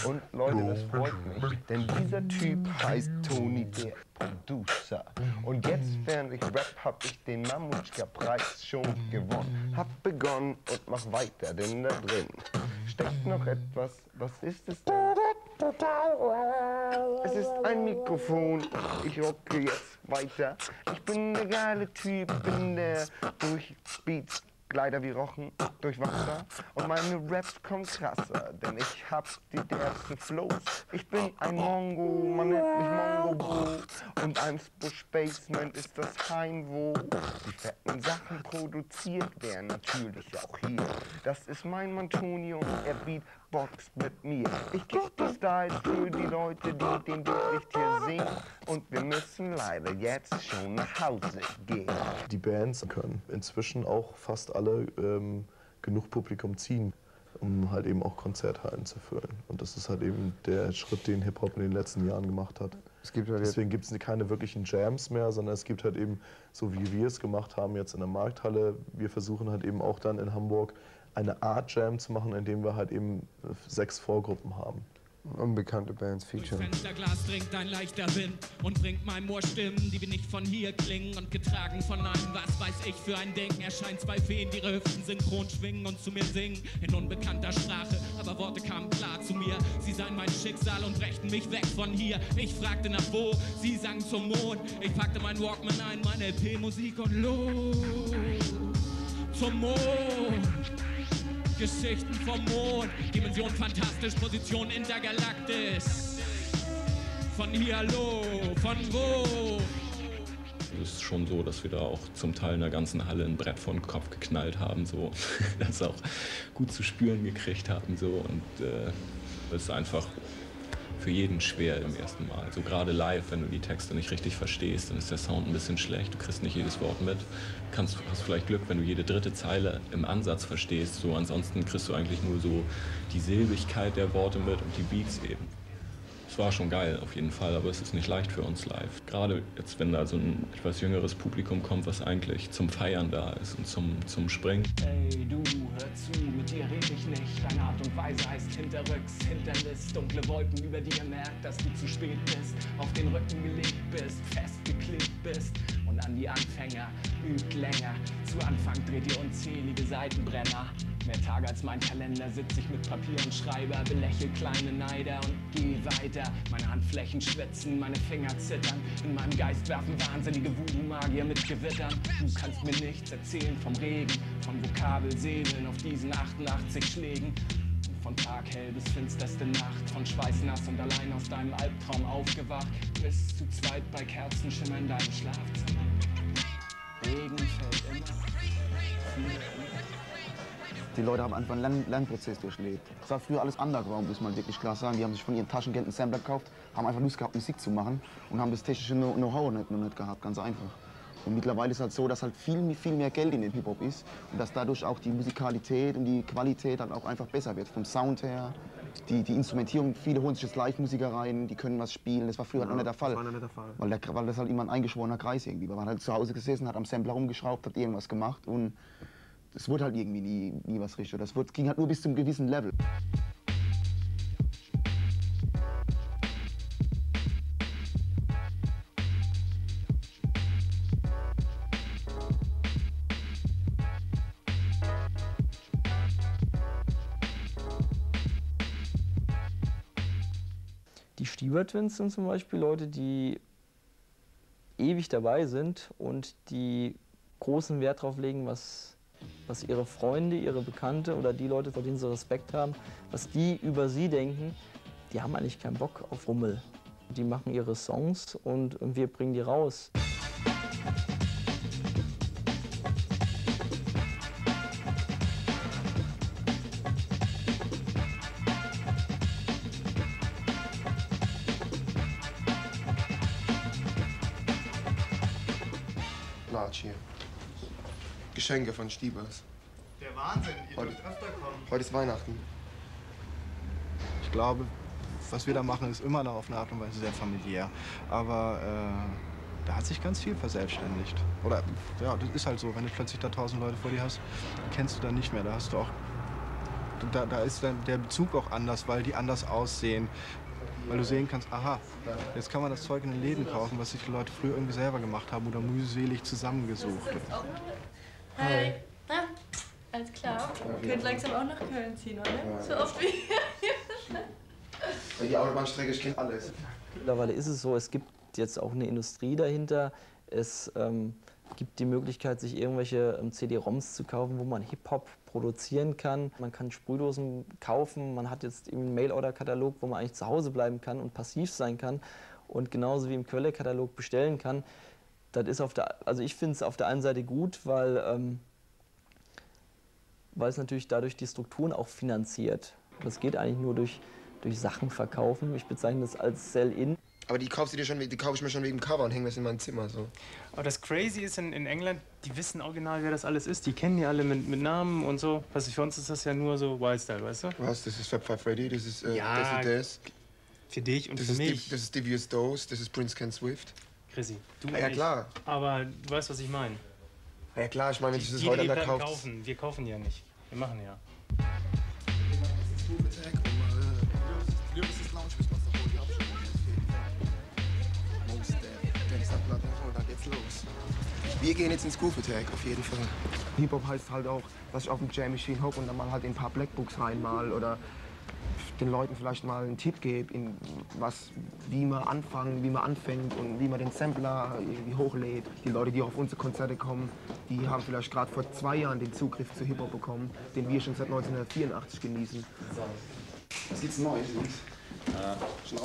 Und Leute, das freut mich, denn dieser Typ heißt Tony der Producer. Und jetzt, während ich rap, hab ich den Mamutschka-Preis schon gewonnen. Hab begonnen und mach weiter, denn da drin steckt noch etwas. Was ist es denn? Es ist ein Mikrofon. Ich rocke jetzt weiter. Ich bin der geile Typ, bin der durch Beats Gleiter wie Rochen durch Wasser. Und meine Raps kommen krasser, denn ich hab die dersten Flows. Ich bin ein Mongo, man nennt mich Mongo Bro. Und ein Bush Basement ist das Heim, wo die fetten Sachen produziert werden. Natürlich auch hier. Das ist mein Mantoni und er Beatbox mit mir. Ich geb die Styles für die Leute, die den Beat nicht hier sehen. Und wir müssen leider jetzt schon nach Hause gehen. Die Bands können inzwischen auch fast alle ähm, genug Publikum ziehen, um halt eben auch Konzerthallen zu füllen. Und das ist halt eben der Schritt, den Hip-Hop in den letzten Jahren gemacht hat. Es gibt halt Deswegen gibt es keine wirklichen Jams mehr, sondern es gibt halt eben, so wie wir es gemacht haben jetzt in der Markthalle, wir versuchen halt eben auch dann in Hamburg eine Art Jam zu machen, indem wir halt eben sechs Vorgruppen haben. Unbekannte Bands featuren. Fensterglas dringt ein leichter Wind und bringt meinem Ohr Stimmen, die wie nicht von hier klingen und getragen von einem, was weiß ich für ein Ding. Erscheint zwei Feen, die ihre Hüften synchron schwingen und zu mir singen in unbekannter Sprache, aber Worte kamen klar zu mir. Sie seien mein Schicksal und brächten mich weg von hier. Ich fragte nach wo, sie sang zum Mond. Ich packte mein Walkman ein, meine LP-Musik und los zum Mond. Geschichten vom Mond, Dimension fantastisch, Position intergalaktisch. Von hier, hallo, von wo? Es ist schon so, dass wir da auch zum Teil in der ganzen Halle ein Brett vor den Kopf geknallt haben, so das auch gut zu spüren gekriegt haben, so und äh, es ist einfach für jeden schwer im ersten Mal. So gerade live, wenn du die Texte nicht richtig verstehst, dann ist der Sound ein bisschen schlecht, du kriegst nicht jedes Wort mit. Kannst, hast vielleicht Glück, wenn du jede dritte Zeile im Ansatz verstehst. So ansonsten kriegst du eigentlich nur so die Silbigkeit der Worte mit und die Beats eben. Es war schon geil, auf jeden Fall, aber es ist nicht leicht für uns live. Gerade jetzt, wenn da so ein etwas jüngeres Publikum kommt, was eigentlich zum Feiern da ist und zum, zum Springen. Ey, du, hör zu, mit dir red ich nicht. Deine Art und Weise heißt hinterrücks, Hinterlist. Dunkle Wolken über dir merkt, dass du zu spät bist. Auf den Rücken gelegt bist, festgeklebt bist. An die Anfänger, übt länger. Zu Anfang dreht ihr unzählige Seitenbrenner. Mehr Tage als mein Kalender sitz ich mit Papier und Schreiber, belächel kleine Neider und geh weiter. Meine Handflächen schwitzen, meine Finger zittern. In meinem Geist werfen wahnsinnige Voodoo-Magier mit Gewittern. Du kannst mir nichts erzählen vom Regen, von Vokabelsäbeln auf diesen 88 Schlägen. Von Tag hell bis finsterste Nacht, von Schweißnass und allein aus deinem Albtraum aufgewacht, bis zu zweit bei Kerzenschimmer in deinem Schlafzimmer. Regen fällt immer. Die Leute haben einfach einen Lern Lernprozess durchlebt. Das war früher alles Underground, muss man wirklich klar sagen. Die haben sich von ihrem Taschengeld einen Sampler gekauft, haben einfach Lust gehabt, Musik zu machen und haben das technische Know- Know-how nicht, noch nicht gehabt, ganz einfach. Und mittlerweile ist es halt so, dass halt viel, viel mehr Geld in den Hip-Hop ist und dass dadurch auch die Musikalität und die Qualität dann auch einfach besser wird. Vom Sound her, die, die Instrumentierung, viele holen sich jetzt Live-Musiker rein, die können was spielen. Das war früher halt noch nicht der Fall. Das war nicht der Fall. Weil, der, weil das halt immer ein eingeschworener Kreis irgendwie war. Man hat halt zu Hause gesessen, hat am Sampler rumgeschraubt, hat irgendwas gemacht und es wurde halt irgendwie nie, nie was richtig. Das wurde, ging halt nur bis zum gewissen Level. Die Stieber Twins sind zum Beispiel Leute, die ewig dabei sind und die großen Wert darauf legen, was, was ihre Freunde, ihre Bekannte oder die Leute, vor denen sie Respekt haben, was die über sie denken, die haben eigentlich keinen Bock auf Rummel. Die machen ihre Songs und wir bringen die raus. Geschenke von Stiebers. Der Wahnsinn, ihr Heute- dürft öfter kommen. Heute ist Weihnachten. Ich glaube, was wir da machen, ist immer noch auf eine Art und Weise sehr familiär. Aber äh, da hat sich ganz viel verselbstständigt. Oder ja, das ist halt so, wenn du plötzlich da tausend Leute vor dir hast, kennst du dann nicht mehr. Da hast du auch. Da, da ist dann der Bezug auch anders, weil die anders aussehen. Weil du sehen kannst, aha, jetzt kann man das Zeug in den Läden kaufen, was sich die Leute früher irgendwie selber gemacht haben oder mühselig zusammengesucht. Hi. Na, alles klar. Könnt langsam auch nach Köln ziehen, oder? Ja. So oft wie. Die Autobahnstrecke steht alles. Mittlerweile ist es so, es gibt jetzt auch eine Industrie dahinter. Es ähm, gibt die Möglichkeit, sich irgendwelche ähm, CD-ROMs zu kaufen, wo man Hip-Hop produzieren kann. Man kann Sprühdosen kaufen. Man hat jetzt eben einen Mail-Order-Katalog, wo man eigentlich zu Hause bleiben kann und passiv sein kann. Und genauso wie im Quelle-Katalog bestellen kann. Das ist auf der, also ich finde es auf der einen Seite gut, weil, ähm, weil es natürlich dadurch die Strukturen auch finanziert. Das geht eigentlich nur durch, durch Sachen verkaufen. Ich bezeichne das als Sell-In. Aber die kaufst du dir schon, die kaufe ich mir schon wegen dem Cover und hänge das in mein Zimmer so. Aber das Crazy ist in, in England, die wissen original, wer das alles ist. Die kennen die alle mit, mit Namen und so. Was für uns ist das ja nur so Wildstyle, weißt du? Was? Das ist Fab Five Freddy, das ist äh, Ja, das das. Für dich und das für ist mich. Div- das ist Devious Dose, das ist Prince Ken Swift. Chrissy, du ja, ich. klar. Aber du weißt, was ich meine. Ja klar, ich meine, wenn sich das heute Platten kauft. kaufen, wir kaufen ja nicht. Wir machen ja. Wir gehen jetzt ins Groove Attack, auf jeden Fall. Hip-Hop heißt halt auch, dass ich auf dem Jam Machine hocke und dann mal halt in ein paar Blackbooks reinmal oder den Leuten vielleicht mal einen Tipp gebe, in was, wie man anfangen, wie man anfängt und wie man den Sampler irgendwie hochlädt. Die Leute, die auf unsere Konzerte kommen, die haben vielleicht gerade vor zwei Jahren den Zugriff zu Hip-Hop bekommen, den wir schon seit 1984 genießen. Was gibt's Neues, Jungs? schon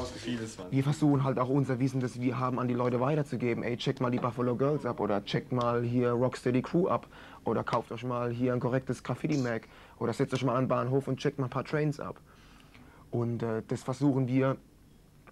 Wir versuchen halt auch unser Wissen, das wir haben, an die Leute weiterzugeben. Ey, checkt mal die Buffalo Girls ab oder checkt mal hier Rocksteady Crew ab oder kauft euch mal hier ein korrektes Graffiti-Mag oder setzt euch mal an den Bahnhof und checkt mal ein paar Trains ab. Und äh, das versuchen wir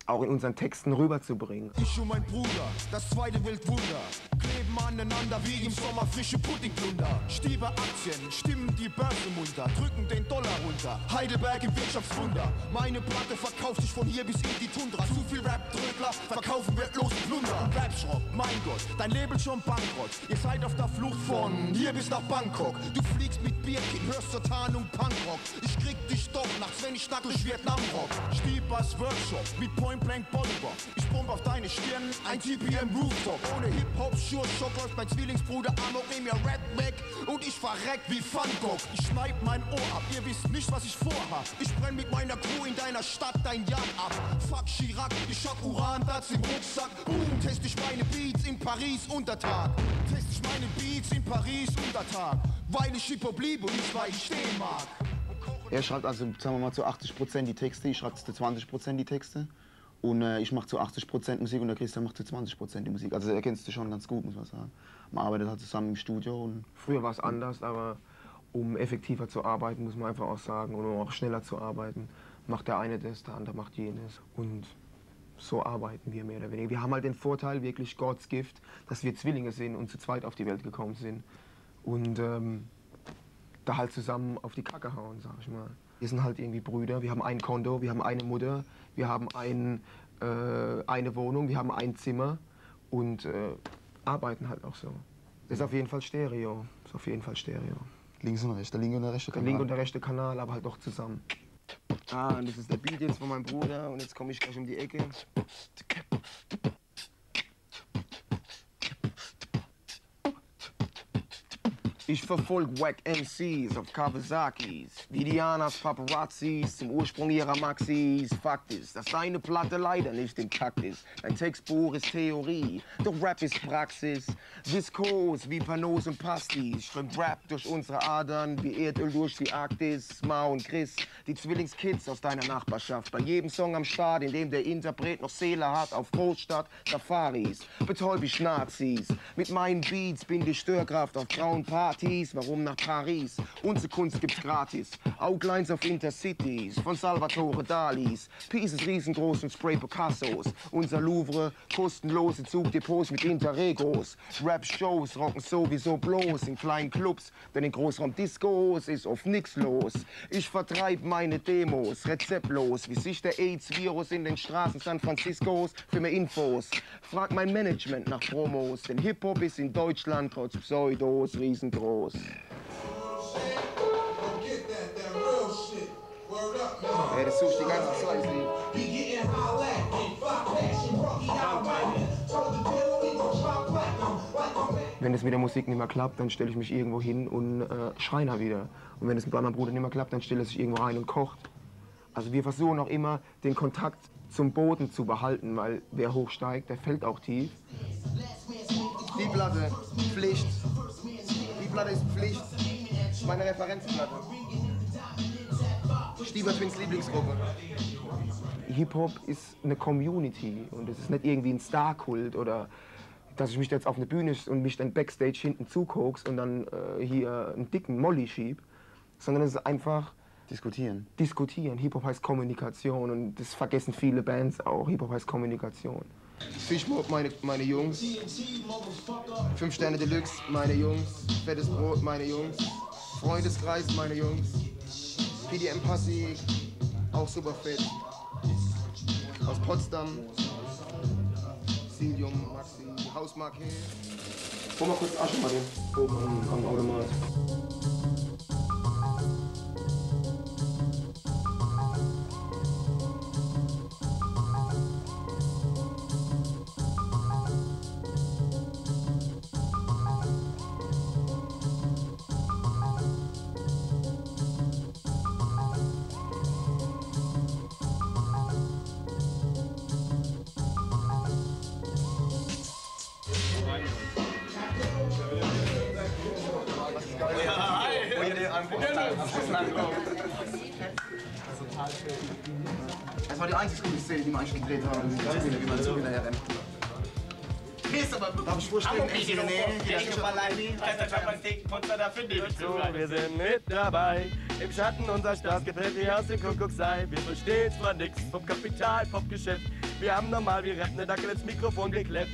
auch in unseren Texten rüberzubringen. Ich und mein Bruder, das zweite Weltwunder, kleben aneinander wie im Sommer frische Puddingplunder. Stiebe Aktien, stimmen die Börse munter, drücken den Dollar runter. Heidelberg im Wirtschaftswunder. Meine Platte verkauft sich von hier bis in die Tundra. Zu viel Rap-Drögler verkaufen wertlosen Plunder. Und Rapschrott, mein Gott, dein Label schon bankrott. Ihr seid auf der Flucht von hier bis nach Bangkok. Du fliegst mit Bierkind, hörst zur Tarnung Punkrock. Ich krieg dich doch nachts, wenn ich schnack durch Vietnam-Rock. Stiebers Workshop mit Point Blank Bodybox. Ich pump auf deine Stirn ein TPM Rooftop. Ohne Hip-Hop, Sure Shop läuft mein Zwillingsbruder Amok in mir Red weg und ich verreck wie Van Gogh. Ich schneid mein Ohr ab, ihr wisst nicht, was ich vorhab. Ich brenn mit meiner Crew in deiner Stadt dein Jahr ab. Fuck Chirac, ich hab Uran, das im Rucksack. Boom, test ich meine Beats in Paris unter Tag. Test ich meine Beats in Paris unter Tag. Weil ich Hip-Hop liebe und nicht weil ich stehen mag. Er schreibt also, sagen wir mal, zu 80 Prozent die Texte, ich schreibe zu 20 Prozent die Texte. Und äh, ich mache zu 80 Prozent Musik und der Christian macht zu 20 Prozent die Musik. Also er kennst du schon ganz gut, muss man sagen. Man arbeitet halt zusammen im Studio und früher war es anders, aber um effektiver zu arbeiten, muss man einfach auch sagen, und um auch schneller zu arbeiten, macht der eine das, der andere macht jenes. Und so arbeiten wir mehr oder weniger. Wir haben halt den Vorteil, wirklich Gottes Gift, dass wir Zwillinge sind und zu zweit auf die Welt gekommen sind. Und ähm, da halt zusammen auf die Kacke hauen, sag ich mal. Wir sind halt irgendwie Brüder, wir haben ein Konto, wir haben eine Mutter, wir haben ein, äh, eine Wohnung, wir haben ein Zimmer und äh, arbeiten halt auch so. Das ist auf jeden Fall Stereo, ist auf jeden Fall Stereo. Links und rechts, der linke und der rechte Der Kanal. linke und der rechte Kanal, aber halt doch zusammen. Ah, und das ist der Beat jetzt von meinem Bruder und jetzt komme ich gleich um die Ecke. Ich verfolg Wack MCs auf Kawasakis, wie Dianas Paparazzis zum Ursprung ihrer Maxis. Fakt ist, dass deine Platte leider nicht im Takt ist. Dein Textbuch ist Theorie, doch Rap ist Praxis. Viskos wie Panos und Pastis, strömt Rap durch unsere Adern wie Erdöl durch die Arktis. Ma und Chris, die Zwillingskids aus deiner Nachbarschaft. Bei jedem Song am Start, in dem der Interpret noch Seele hat, auf Großstadt Safaris. Betäub ich Nazis, mit meinen Beats bin die Störkraft auf grauen Partys. Warum nach Paris? Unsere Kunst gibt's gratis. Outlines auf Intercities von Salvatore Dalis. Pieces riesengroß und Spray Picassos. Unser Louvre, kostenlose Zugdepots mit Interregos. Rap-Shows rocken sowieso bloß in kleinen Clubs, denn in Großraumdiscos ist oft nix los. Ich vertreib meine Demos, rezeptlos, wie sich der AIDS-Virus in den Straßen San Franciscos. Für mehr Infos, frag mein Management nach Promos, denn Hip-Hop ist in Deutschland trotz Pseudos riesengroß. Ey, das suchst die ganze Zeit, Wenn es mit der Musik nicht mehr klappt, dann stelle ich mich irgendwo hin und äh, schreiner wieder. Und wenn es mit meinem Bruder nicht mehr klappt, dann stellt er sich irgendwo rein und kocht. Also wir versuchen auch immer, den Kontakt zum Boden zu behalten, weil wer hochsteigt, der fällt auch tief. Die Platte, Pflicht. Die Platte ist Pflicht. Meine Referenzplatte. Stieber Twins Lieblingsgruppe. Hip-Hop ist eine Community und es ist nicht irgendwie ein Star-Kult oder dass ich mich jetzt auf eine Bühne und mich dann Backstage hinten zukokst und dann äh, hier einen dicken Molly schieb, sondern es ist einfach Diskutieren. Diskutieren. Hip-Hop heißt Kommunikation und das vergessen viele Bands auch. Hip-Hop heißt Kommunikation. Fischmob, meine, meine Jungs. Fünf Sterne Deluxe, meine Jungs. Fettes Brot, meine Jungs. Freundeskreis, meine Jungs. PDM Passi, auch super fett. Aus Potsdam. Silium, Maxi, Hausmarke. Hol mal kurz Asche mal den oben am, am Automat. Das war die einzige gute Szene, die wir eigentlich gedreht haben. Wie man so. Ist aber, darf ich vorstellen, jeder Fischer So, wir sind mit dabei. Im Schatten unserer Stars getrennt wie aus dem Kuckucksei. Wir verstehen zwar nix vom Kapital-Pop-Geschäft. Wir haben normal wie Rentner Dackel ins Mikrofon gekleppt.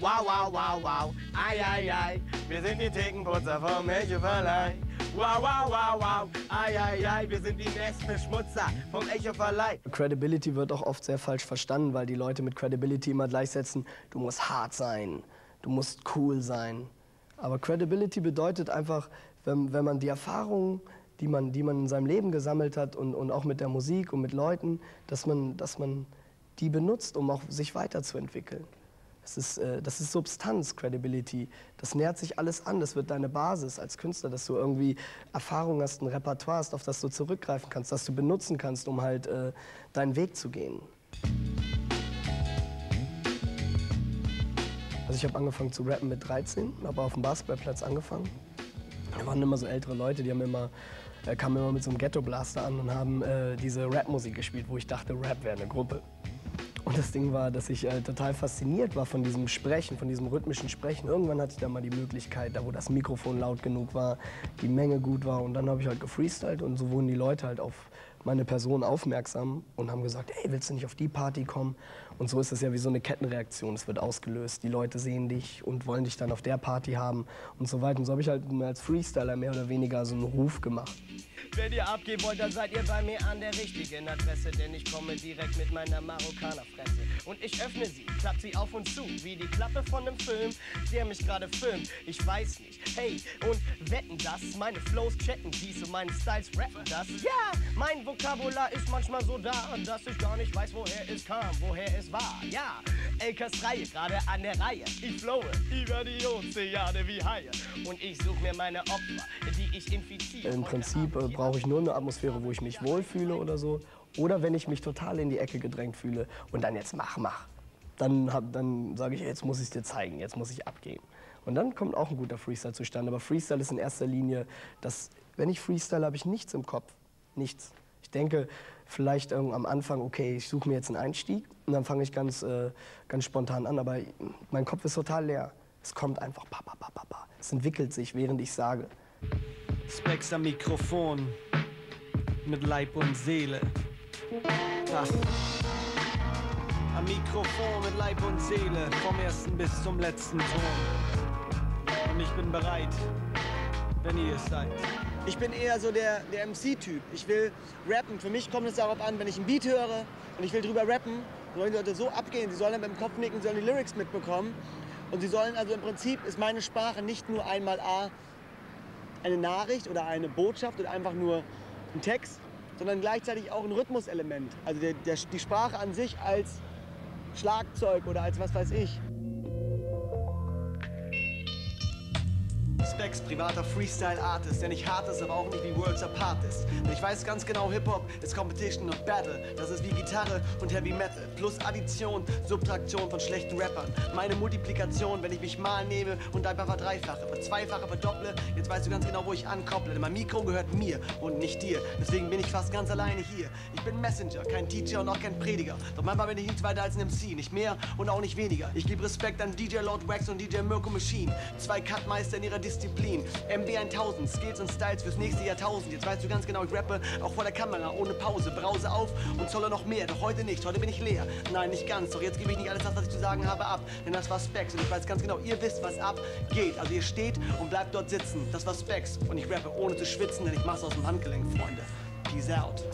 Wow, wow, wow, wow, ai, ai, ai. Wir sind die Thekenputzer vom Echo Verleih. Wow, wow, wow, wow, ai, ai, ai. Wir sind die nächsten Schmutzer vom Echo Verleih. Credibility wird auch oft sehr falsch verstanden, weil die Leute mit Credibility immer gleichsetzen, du musst hart sein, du musst cool sein. Aber Credibility bedeutet einfach, wenn, wenn man die Erfahrungen, die man, die man in seinem Leben gesammelt hat und, und auch mit der Musik und mit Leuten, dass man, dass man die benutzt, um auch sich weiterzuentwickeln. Das ist, äh, das ist Substanz, Credibility. Das nähert sich alles an. Das wird deine Basis als Künstler, dass du irgendwie Erfahrung hast, ein Repertoire hast, auf das du zurückgreifen kannst, das du benutzen kannst, um halt äh, deinen Weg zu gehen. Also ich habe angefangen zu rappen mit 13, habe auf dem Basketballplatz angefangen. Da waren immer so ältere Leute, die haben immer, äh, kamen immer mit so einem Ghetto-Blaster an und haben äh, diese Rap-Musik gespielt, wo ich dachte, Rap wäre eine Gruppe. Und das Ding war, dass ich äh, total fasziniert war von diesem Sprechen, von diesem rhythmischen Sprechen. Irgendwann hatte ich dann mal die Möglichkeit, da wo das Mikrofon laut genug war, die Menge gut war. Und dann habe ich halt gefreestylt und so wurden die Leute halt auf meine Person aufmerksam und haben gesagt, hey, willst du nicht auf die Party kommen? Und so ist es ja wie so eine Kettenreaktion. Es wird ausgelöst. Die Leute sehen dich und wollen dich dann auf der Party haben und so weiter. Und so habe ich halt als Freestyler mehr oder weniger so einen Ruf gemacht. Wenn ihr abgehen wollt, dann seid ihr bei mir an der richtigen Adresse, denn ich komme direkt mit meiner Marokkanerfresse. Und ich öffne sie, klapp sie auf und zu, wie die Klappe von einem Film, der mich gerade filmt. Ich weiß nicht, hey, und wetten das, meine Flows checken dies und meine Styles rappen das. Ja, mein Vokabular ist manchmal so da, dass ich gar nicht weiß, woher es kam, woher es war. Ja, Elkas Reihe, gerade an der Reihe. Ich flowe über die Ozeane wie Haie. Und ich suche mir meine Opfer, die ich infiziere. Im Prinzip äh, brauche ich nur eine Atmosphäre, wo ich mich wohlfühle oder so. Oder wenn ich mich total in die Ecke gedrängt fühle und dann jetzt mach, mach. Dann, hab- dann sage ich, jetzt muss ich es dir zeigen, jetzt muss ich abgehen. Und dann kommt auch ein guter Freestyle zustande. Aber Freestyle ist in erster Linie, dass, wenn ich Freestyle habe ich nichts im Kopf. Nichts. Ich denke vielleicht ähm, am Anfang, okay, ich suche mir jetzt einen Einstieg und dann fange ich ganz, äh, ganz spontan an. Aber mein Kopf ist total leer. Es kommt einfach, pa, pa, pa, pa, pa. Es entwickelt sich, während ich sage. Specs am Mikrofon mit Leib und Seele. Ha. Am Mikrofon mit Leib und Seele, vom ersten bis zum letzten Ton. Und ich bin bereit, wenn ihr es seid. Ich bin eher so der, der MC-Typ. Ich will rappen. Für mich kommt es darauf an, wenn ich ein Beat höre und ich will drüber rappen, sollen die Leute so abgehen. Sie sollen dann mit dem Kopf nicken, sollen die Lyrics mitbekommen. Und sie sollen also im Prinzip ist meine Sprache nicht nur einmal A, eine Nachricht oder eine Botschaft oder einfach nur ein Text, sondern gleichzeitig auch ein Rhythmuselement. Also der, der, die Sprache an sich als Schlagzeug oder als was weiß ich. Specs, privater Freestyle-Artist, der nicht hart ist, aber auch nicht wie Worlds Apart ist. Denn ich weiß ganz genau, Hip-Hop ist Competition und Battle. Das ist wie Gitarre und Heavy Metal. Plus Addition, Subtraktion von schlechten Rappern. Meine Multiplikation, wenn ich mich mal nehme und einfach verdreifache, verzweifache, verdopple, jetzt weißt du ganz genau, wo ich ankopple. Denn mein Mikro gehört mir und nicht dir. Deswegen bin ich fast ganz alleine hier. Ich bin Messenger, kein Teacher und auch kein Prediger. Doch manchmal bin ich nichts weiter als ein MC, nicht mehr und auch nicht weniger. Ich gebe Respekt an DJ Lord Wax und DJ Mirko Machine. Zwei Cutmeister in ihrer Disziplin. MB 1000, Skills und Styles fürs nächste Jahrtausend. Jetzt weißt du ganz genau, ich rappe auch vor der Kamera, ohne Pause. Brause auf und zolle noch mehr. Doch heute nicht, heute bin ich leer. Nein, nicht ganz. Doch jetzt gebe ich nicht alles das, was ich zu sagen habe, ab. Denn das war Specs und ich weiß ganz genau, ihr wisst, was abgeht. Also ihr steht und bleibt dort sitzen. Das war Specs. Und ich rappe ohne zu schwitzen, denn ich mach's aus dem Handgelenk, Freunde. Peace out.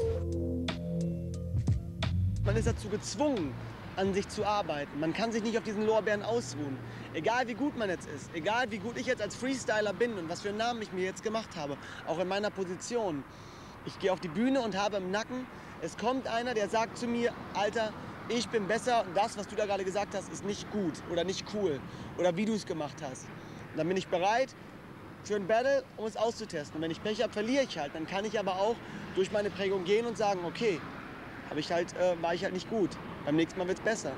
Man ist dazu gezwungen, an sich zu arbeiten. Man kann sich nicht auf diesen Lorbeeren ausruhen. Egal wie gut man jetzt ist, egal wie gut ich jetzt als Freestyler bin und was für einen Namen ich mir jetzt gemacht habe, auch in meiner Position. Ich gehe auf die Bühne und habe im Nacken, es kommt einer, der sagt zu mir, Alter, ich bin besser und das, was du da gerade gesagt hast, ist nicht gut oder nicht cool oder wie du es gemacht hast. Und dann bin ich bereit für ein Battle, um es auszutesten. Und wenn ich Pech habe, verliere ich halt. Dann kann ich aber auch durch meine Prägung gehen und sagen, okay, ich halt, äh, war ich halt nicht gut. Beim nächsten Mal wird's besser.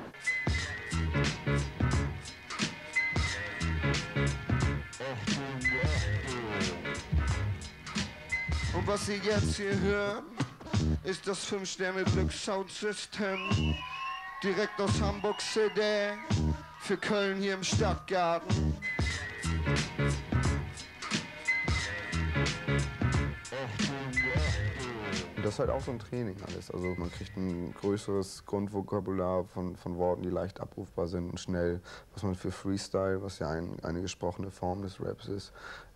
Und was Sie jetzt hier hören, ist das 5-Sterne-Glück-Soundsystem. Direkt aus Hamburg CD für Köln hier im Stadtgarten. Das ist halt auch so ein Training alles. Also man kriegt ein größeres Grundvokabular von, von Worten, die leicht abrufbar sind und schnell, was man für Freestyle, was ja ein, eine gesprochene Form des Raps ist,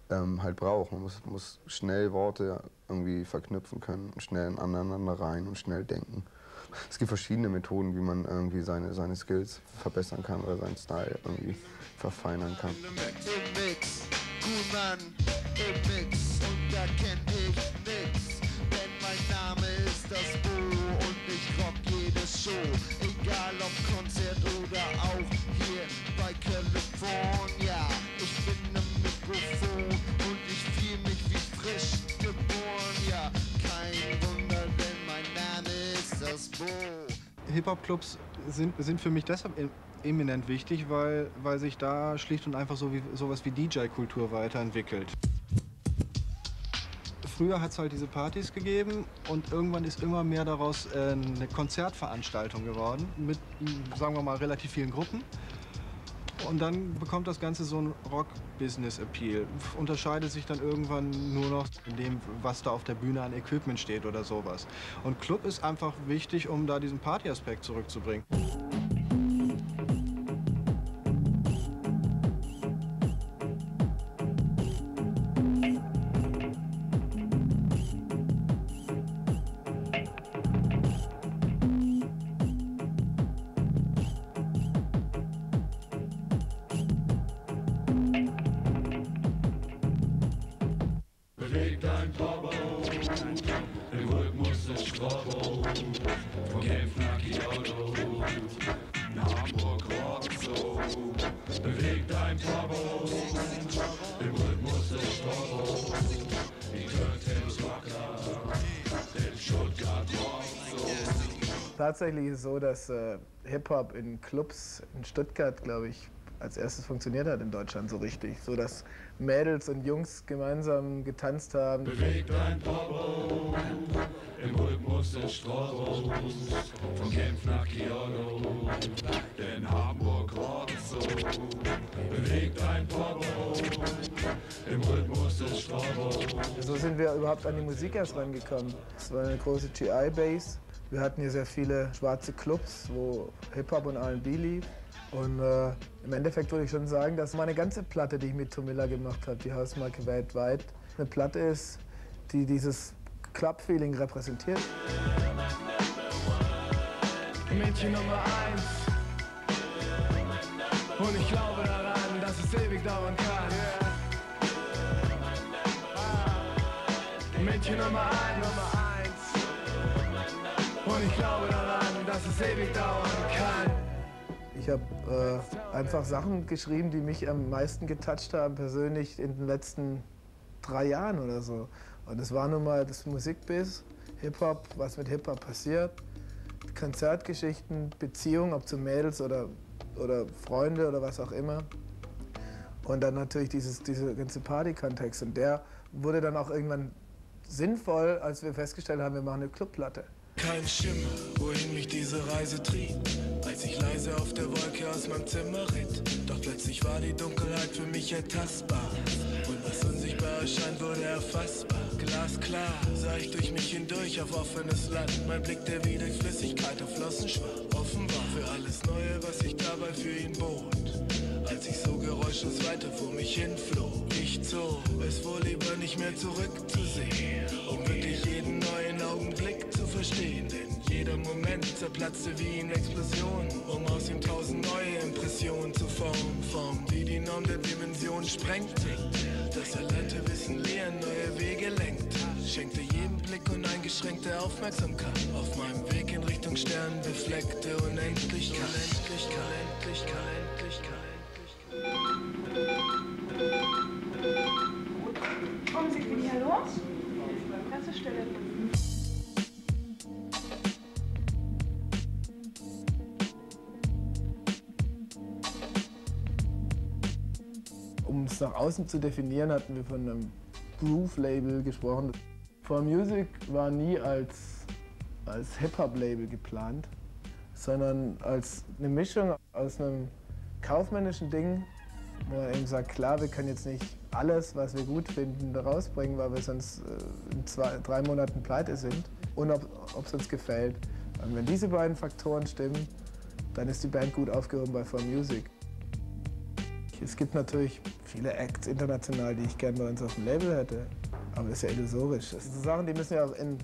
ähm, halt braucht. Man muss, muss schnell Worte irgendwie verknüpfen können, schnell aneinander rein und schnell denken. Es gibt verschiedene Methoden, wie man irgendwie seine, seine Skills verbessern kann oder seinen Style irgendwie verfeinern kann. Das Bo und ich rock jede Show. Egal ob Konzert oder auch hier bei California. Ich bin im Mikrofon und ich fühl mich wie frisch geboren. Ja, kein Wunder, denn mein Name ist das Bo. Hip-Hop-Clubs sind, sind für mich deshalb em- eminent wichtig, weil, weil sich da schlicht und einfach so wie, sowas wie DJ-Kultur weiterentwickelt. Früher hat es halt diese Partys gegeben und irgendwann ist immer mehr daraus äh, eine Konzertveranstaltung geworden mit, sagen wir mal, relativ vielen Gruppen. Und dann bekommt das Ganze so einen Rock-Business-Appeal. Unterscheidet sich dann irgendwann nur noch in dem, was da auf der Bühne an Equipment steht oder sowas. Und Club ist einfach wichtig, um da diesen Party-Aspekt zurückzubringen. Von Genf nach Kyoto, Hamburg Rosso. Beweg dein Popo, im Rhythmus des Strobo, die Turntables Rocker, in Stuttgart Rosso. Tatsächlich ist es so, dass äh, Hip-Hop in Clubs in Stuttgart, glaube ich, als erstes funktioniert hat in Deutschland so richtig. So dass Mädels und Jungs gemeinsam getanzt haben. Beweg dein Popo, im Rhythmus des Strobos, von Genf nach Kyoto, in Hamburg Rosso. Beweg dein Popo, im Rhythmus des Strobos. So sind wir überhaupt an die Musik erst rangekommen. Es war eine große GI-Base. Wir hatten hier sehr viele schwarze Clubs, wo Hip-Hop und R&B lief. Und äh, im Endeffekt würde ich schon sagen, dass meine ganze Platte, die ich mit Tomilla gemacht habe, die Hausmarke weltweit, eine Platte ist, die dieses Club-Feeling repräsentiert. Mädchen Nummer eins. Und ich glaube daran, dass es ewig dauern kann. Mädchen Nummer eins. Und ich glaube daran, dass es ewig dauern kann. Ich habe äh, einfach Sachen geschrieben, die mich am meisten getoucht haben, persönlich in den letzten drei Jahren oder so. Und es war nun mal das Musikbiss, Hip-Hop, was mit Hip-Hop passiert, Konzertgeschichten, Beziehungen, ob zu Mädels oder, oder Freunde oder was auch immer. Und dann natürlich dieses, dieser ganze Party-Kontext. Und der wurde dann auch irgendwann sinnvoll, als wir festgestellt haben, wir machen eine Clubplatte. Kein Schimmer, wohin mich diese Reise trieb, als ich leise auf der Wolke aus meinem Zimmer ritt. Doch plötzlich war die Dunkelheit für mich ertastbar. Und was unsichtbar erscheint, wurde erfassbar. Glasklar sah ich durch mich hindurch auf offenes Land. Mein Blick, der wie durch Flüssigkeit auf Flossen schwamm. Offen war für alles Neue, was ich dabei für ihn bot. Als ich so geräuschlos weiter vor mich hinflog. Ich zog es wohl lieber nicht mehr zurückzusehen, um wirklich jeden neuen Augenblick zu verstehen. Denn jeder Moment zerplatzte wie in Explosion, um aus ihm tausend neue Impressionen zu formen. Formen, die die Norm der Dimension sprengte. Das erlernte Wissen lehren neue Wege lenkte. Schenkte jedem Blick uneingeschränkte Aufmerksamkeit. Auf meinem Weg in Richtung sternbefleckte Unendlichkeit. Unendlichkeit, Unendlichkeit, Unendlichkeit. Kommen Sie bitte hier los? Ganze Stelle. Nach außen zu definieren, hatten wir von einem Groove-Label gesprochen. For Music war nie als, als Hip-Hop-Label geplant, sondern als eine Mischung aus einem kaufmännischen Ding, wo man eben sagt, klar, wir können jetzt nicht alles, was wir gut finden, rausbringen, weil wir sonst äh, in zwei, drei Monaten pleite sind und ob es uns gefällt. Und wenn diese beiden Faktoren stimmen, dann ist die Band gut aufgehoben bei For Music. Es gibt natürlich viele Acts international, die ich gerne bei uns auf dem Label hätte. Aber das ist ja illusorisch. Das sind so Sachen, die müssen ja auch in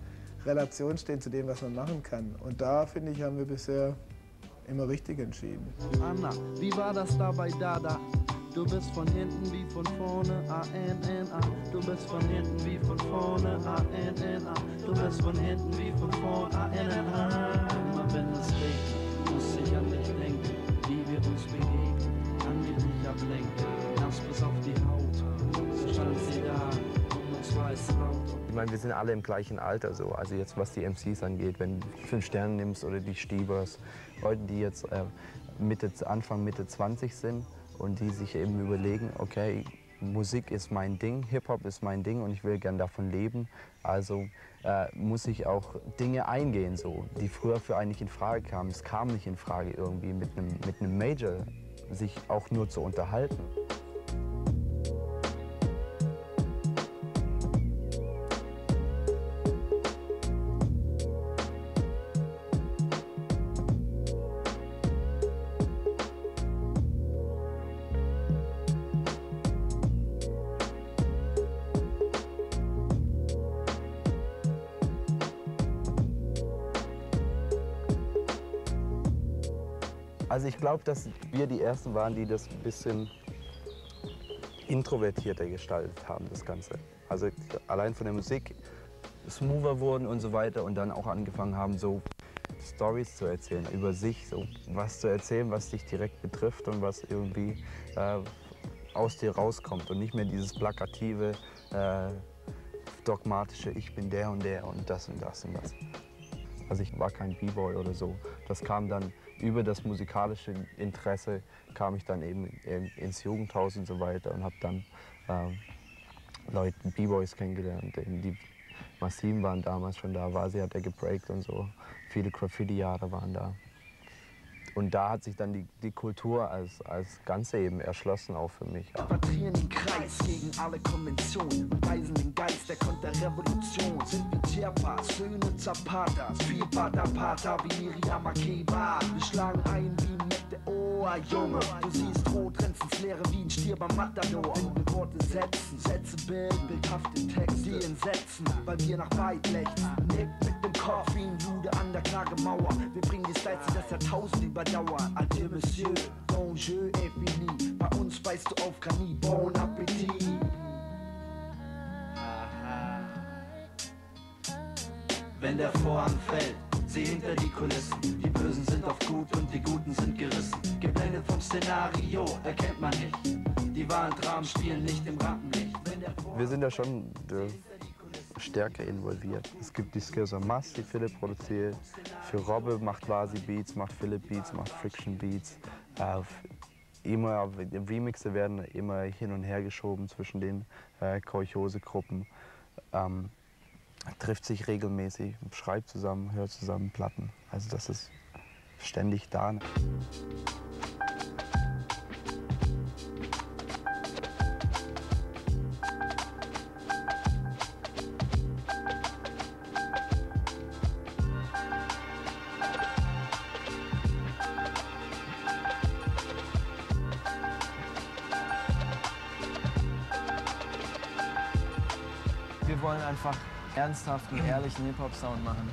Relation stehen zu dem, was man machen kann. Und da, finde ich, haben wir bisher immer richtig entschieden. Anna, wie war das da bei Dada? Du bist von hinten wie von vorne, A-N-N-A. Du bist von hinten wie von vorne, A-N-N-A. Du bist von hinten wie von vorne, A-N-N-A. Immer wenn es regnet, muss ich an dich denken, wie wir uns begegnen, Ich meine, wir sind alle im gleichen Alter so. Also jetzt was die MCs angeht, wenn du fünf Sterne nimmst oder die Stiebers, Leute, die jetzt äh, Mitte, Anfang Mitte 20 sind und die sich eben überlegen, okay, Musik ist mein Ding, Hip-Hop ist mein Ding und ich will gern davon leben. Also äh, muss ich auch Dinge eingehen, so, die früher für einen nicht in Frage kamen. Es kam nicht in Frage, irgendwie mit einem mit einem Major sich auch nur zu unterhalten. Glaube, dass wir die Ersten waren, die das ein bisschen introvertierter gestaltet haben, das Ganze. Also allein von der Musik smoother wurden und so weiter und dann auch angefangen haben, so Stories zu erzählen über sich, so was zu erzählen, was dich direkt betrifft und was irgendwie äh, aus dir rauskommt und nicht mehr dieses plakative, äh, dogmatische, ich bin der und der und das und das und das. Also ich war kein B-Boy oder so. Das kam dann über das musikalische Interesse, kam ich dann eben in- ins Jugendhaus und so weiter und habe dann ähm, Leute, B-Boys kennengelernt. Die Massiven waren damals schon da, Vasi hat er gebreakt und so. Viele Graffiti-Jahre waren da. Und da hat sich dann die, die Kultur als, als Ganze eben erschlossen, auch für mich. Patrieren den Kreis gegen alle Konventionen und weisen den Geist der Konterrevolution. Sind wie Chiapas, Söhne Zapatas, viel Pata Pata wie Miriam Makeba. Wir schlagen ein wie Meteor, Junge. Du siehst rot, rennst ins Leere wie ein Stier beim Matador. Wenn wir Worte setzen, Sätze bilden, bildhafte Texte, die entsetzen, weil wir nach weit lechzen. Kopf wie ein Jude an der Klagemauer. Wir bringen die Styles, die das Jahrtausend überdauern. Adieu, Monsieur, bonjour et fini. Bei uns weißt du auf Granit, bon Appetit. Wenn der Vorhang fällt, sieh hinter die Kulissen. Die Bösen sind auf gut und die Guten sind gerissen. Geblendet vom Szenario, erkennt man nicht. Die wahren Dramen spielen nicht im Rampenlicht. Wir sind da schon stärker involviert. Es gibt die Skills on Mass, die Philipp produziert. Für Robbe macht Vasi Beats, macht Philipp Beats, macht Friction Beats. Äh, immer, Remixe werden immer hin und her geschoben zwischen den äh, Kolchose-Gruppen. Ähm, trifft sich regelmäßig, schreibt zusammen, hört zusammen Platten. Also das ist ständig da. Einfach ernsthaften, ehrlichen Hip-Hop-Sound machen.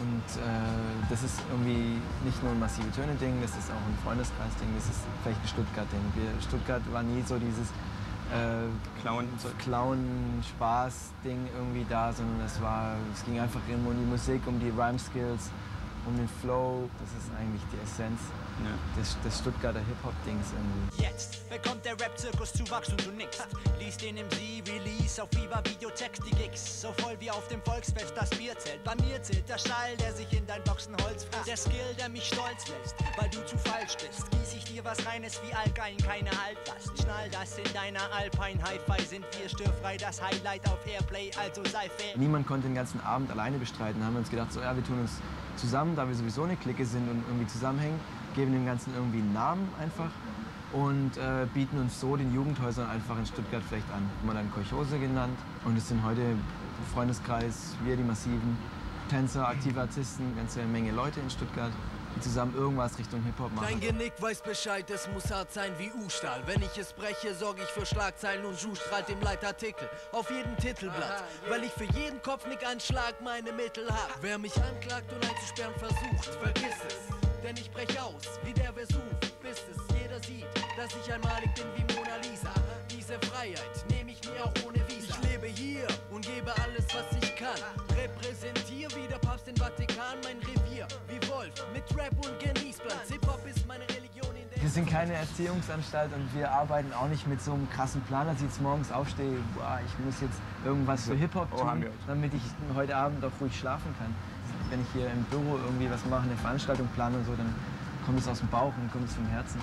Und äh, das ist irgendwie nicht nur ein massive Töne-Ding, das ist auch ein Freundeskreis-Ding, das ist vielleicht ein Stuttgart-Ding. Stuttgart war nie so dieses äh, Clown, so Clown-Spaß-Ding irgendwie da, sondern es, war, es ging einfach immer um die Musik, um die Rhyme-Skills, um den Flow. Das ist eigentlich die Essenz des, des Stuttgarter Hip-Hop-Dings irgendwie. Jetzt bekommt der Rap-Zirkus Zuwachs und du nix. Lies den im Sie-Release auf Viva Videotext die Gigs. So voll wie auf dem Volksfest das Bierzelt. Bei mir zählt der Stall, der sich in dein Boxenholz frisst. Der Skill, der mich stolz lässt, weil du zu falsch bist. Gieß ich dir was reines wie Alkain, keine Haltlast. Schnall das in deiner Alpine Hi-Fi, sind wir störfrei, das Highlight auf Airplay, also sei fair. Niemand konnte den ganzen Abend alleine bestreiten. Da haben wir uns gedacht, so, ja, wir tun uns zusammen, da wir sowieso eine Clique sind und irgendwie zusammenhängen, geben dem Ganzen irgendwie einen Namen einfach und äh, bieten uns so den Jugendhäusern einfach in Stuttgart vielleicht an. Wir dann Kolchose genannt und es sind heute Freundeskreis, wir die Massiven, Tänzer, aktive Artisten, ganze Menge Leute in Stuttgart, die zusammen irgendwas Richtung Hip-Hop machen. Dein Genick weiß Bescheid, es muss hart sein wie U-Stahl. Wenn ich es breche, sorge ich für Schlagzeilen und Ju strahlt im Leitartikel auf jedem Titelblatt. Weil ich für jeden Kopfnick einen Schlag meine Mittel hab. Wer mich anklagt und einzusperren versucht, vergiss es. Denn ich brech aus, wie der Vesuv, bis es jeder sieht, dass ich einmalig bin wie Mona Lisa. Diese Freiheit nehme ich mir auch ohne Visa. Ich lebe hier und gebe alles, was ich kann. Repräsentiere wie der Papst den Vatikan, mein Rap und. Hip-Hop ist meine Religion in der Wir sind keine Erziehungsanstalt und wir arbeiten auch nicht mit so einem krassen Plan, dass ich jetzt morgens aufstehe, boah, ich muss jetzt irgendwas für Hip-Hop Oh, tun, damit ich heute Abend auch ruhig schlafen kann. Wenn ich hier im Büro irgendwie was mache, eine Veranstaltung plane und so, dann kommt es aus dem Bauch und kommt es vom Herzen.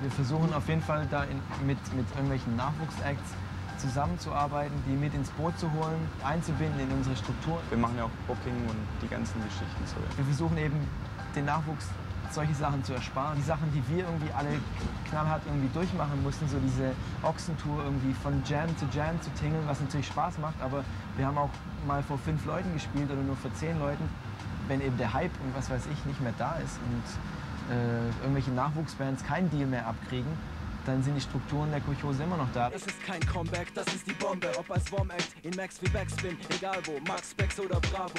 Wir versuchen auf jeden Fall da in, mit, mit irgendwelchen Nachwuchsacts zusammenzuarbeiten, die mit ins Boot zu holen, einzubinden in unsere Struktur. Wir machen ja auch Booking und die ganzen Geschichten so. Wir versuchen eben den Nachwuchs solche Sachen zu ersparen. Die Sachen, die wir irgendwie alle knallhart irgendwie durchmachen mussten, so diese Ochsentour irgendwie von Jam zu Jam zu tingeln, was natürlich Spaß macht, aber wir haben auch mal vor fünf Leuten gespielt oder nur vor zehn Leuten, wenn eben der Hype und was weiß ich nicht mehr da ist und äh, irgendwelche Nachwuchsbands keinen Deal mehr abkriegen, dann sind die Strukturen der Kolchose immer noch da. Das ist kein Comeback, das ist die Bombe. Ob als Warm-Act, in Max wie Backspin, egal wo, Max, Bex oder Bravo.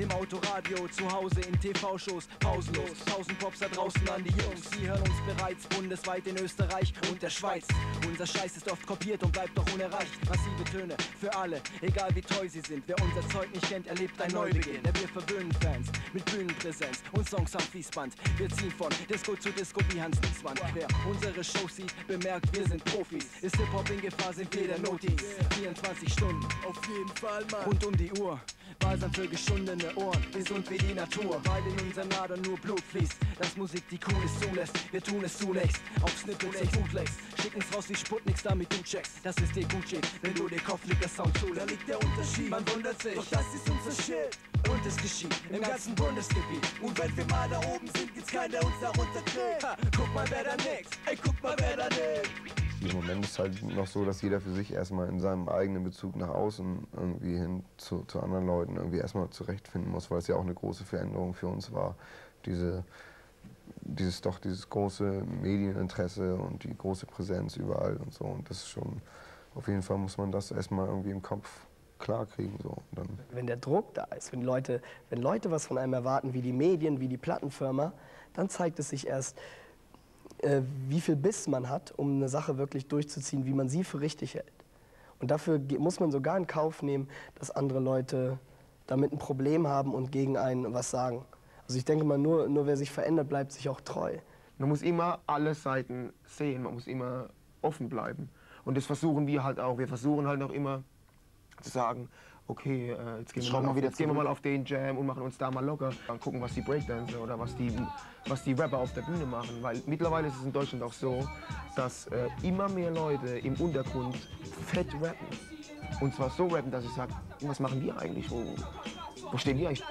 Im Autoradio, zu Hause, in TV-Shows, pausenlos. Tausend Pops da draußen an die Jungs. Sie hören uns bereits bundesweit in Österreich und der Schweiz. Unser Scheiß ist oft kopiert und bleibt doch unerreicht. Massive Töne für alle, egal wie treu sie sind. Wer unser Zeug nicht kennt, erlebt ein Neubeginn. Ja, wir verwöhnen Fans mit Bühnenpräsenz und Songs am Fließband. Wir ziehen von Disco zu Disco wie Hans Niesmann. Wer unsere Show sieht, bemerkt, wir sind Profis. Ist Hip-Hop in Gefahr, sind wir der Notis. 24 Stunden, auf jeden Fall, Mann. Rund um die Uhr. Balsam für geschundene Ohren, gesund wie die Natur, weil in unseren Adern nur Blut fließt. Dass Musik die Cooles zulässt, wir tun es zunächst. Auf Snippets und Bootlegs, schicken's raus wie Sputniks, damit du checkst. Das ist dir gut shit, wenn du dir Kopflicker Sound zulässt. Da liegt der Unterschied, man wundert sich, doch das ist unser Shit. Und es geschieht im ganzen Bundesgebiet. Und wenn wir mal da oben sind, gibt's keinen, der uns da runterkriegt. Ha, guck mal, wer da nix, ey, guck mal, wer da nix. Im Moment ist es halt noch so, dass jeder für sich erstmal in seinem eigenen Bezug nach außen irgendwie hin zu, zu anderen Leuten irgendwie erstmal zurechtfinden muss, weil es ja auch eine große Veränderung für uns war. Diese, dieses doch dieses große Medieninteresse und die große Präsenz überall und so. Und das ist schon, auf jeden Fall muss man das erstmal irgendwie im Kopf klar kriegen. So. Wenn der Druck da ist, wenn Leute, wenn Leute was von einem erwarten, wie die Medien, wie die Plattenfirma, dann zeigt es sich erst, äh, wie viel Biss man hat, um eine Sache wirklich durchzuziehen, wie man sie für richtig hält. Und dafür muss man sogar in Kauf nehmen, dass andere Leute damit ein Problem haben und gegen einen was sagen. Also ich denke mal, nur, nur wer sich verändert, bleibt sich auch treu. Man muss immer alle Seiten sehen, man muss immer offen bleiben. Und das versuchen wir halt auch. Wir versuchen halt auch immer zu sagen, okay, äh, jetzt, gehen wir, mal wir auf, wieder jetzt gehen wir mal auf den Jam und machen uns da mal locker. Dann gucken, was die Breakdancer oder was die, was die Rapper auf der Bühne machen. Weil mittlerweile ist es in Deutschland auch so, dass äh, immer mehr Leute im Untergrund fett rappen. Und zwar so rappen, dass ich sage, was machen die eigentlich? Wo, wo stehen die eigentlich?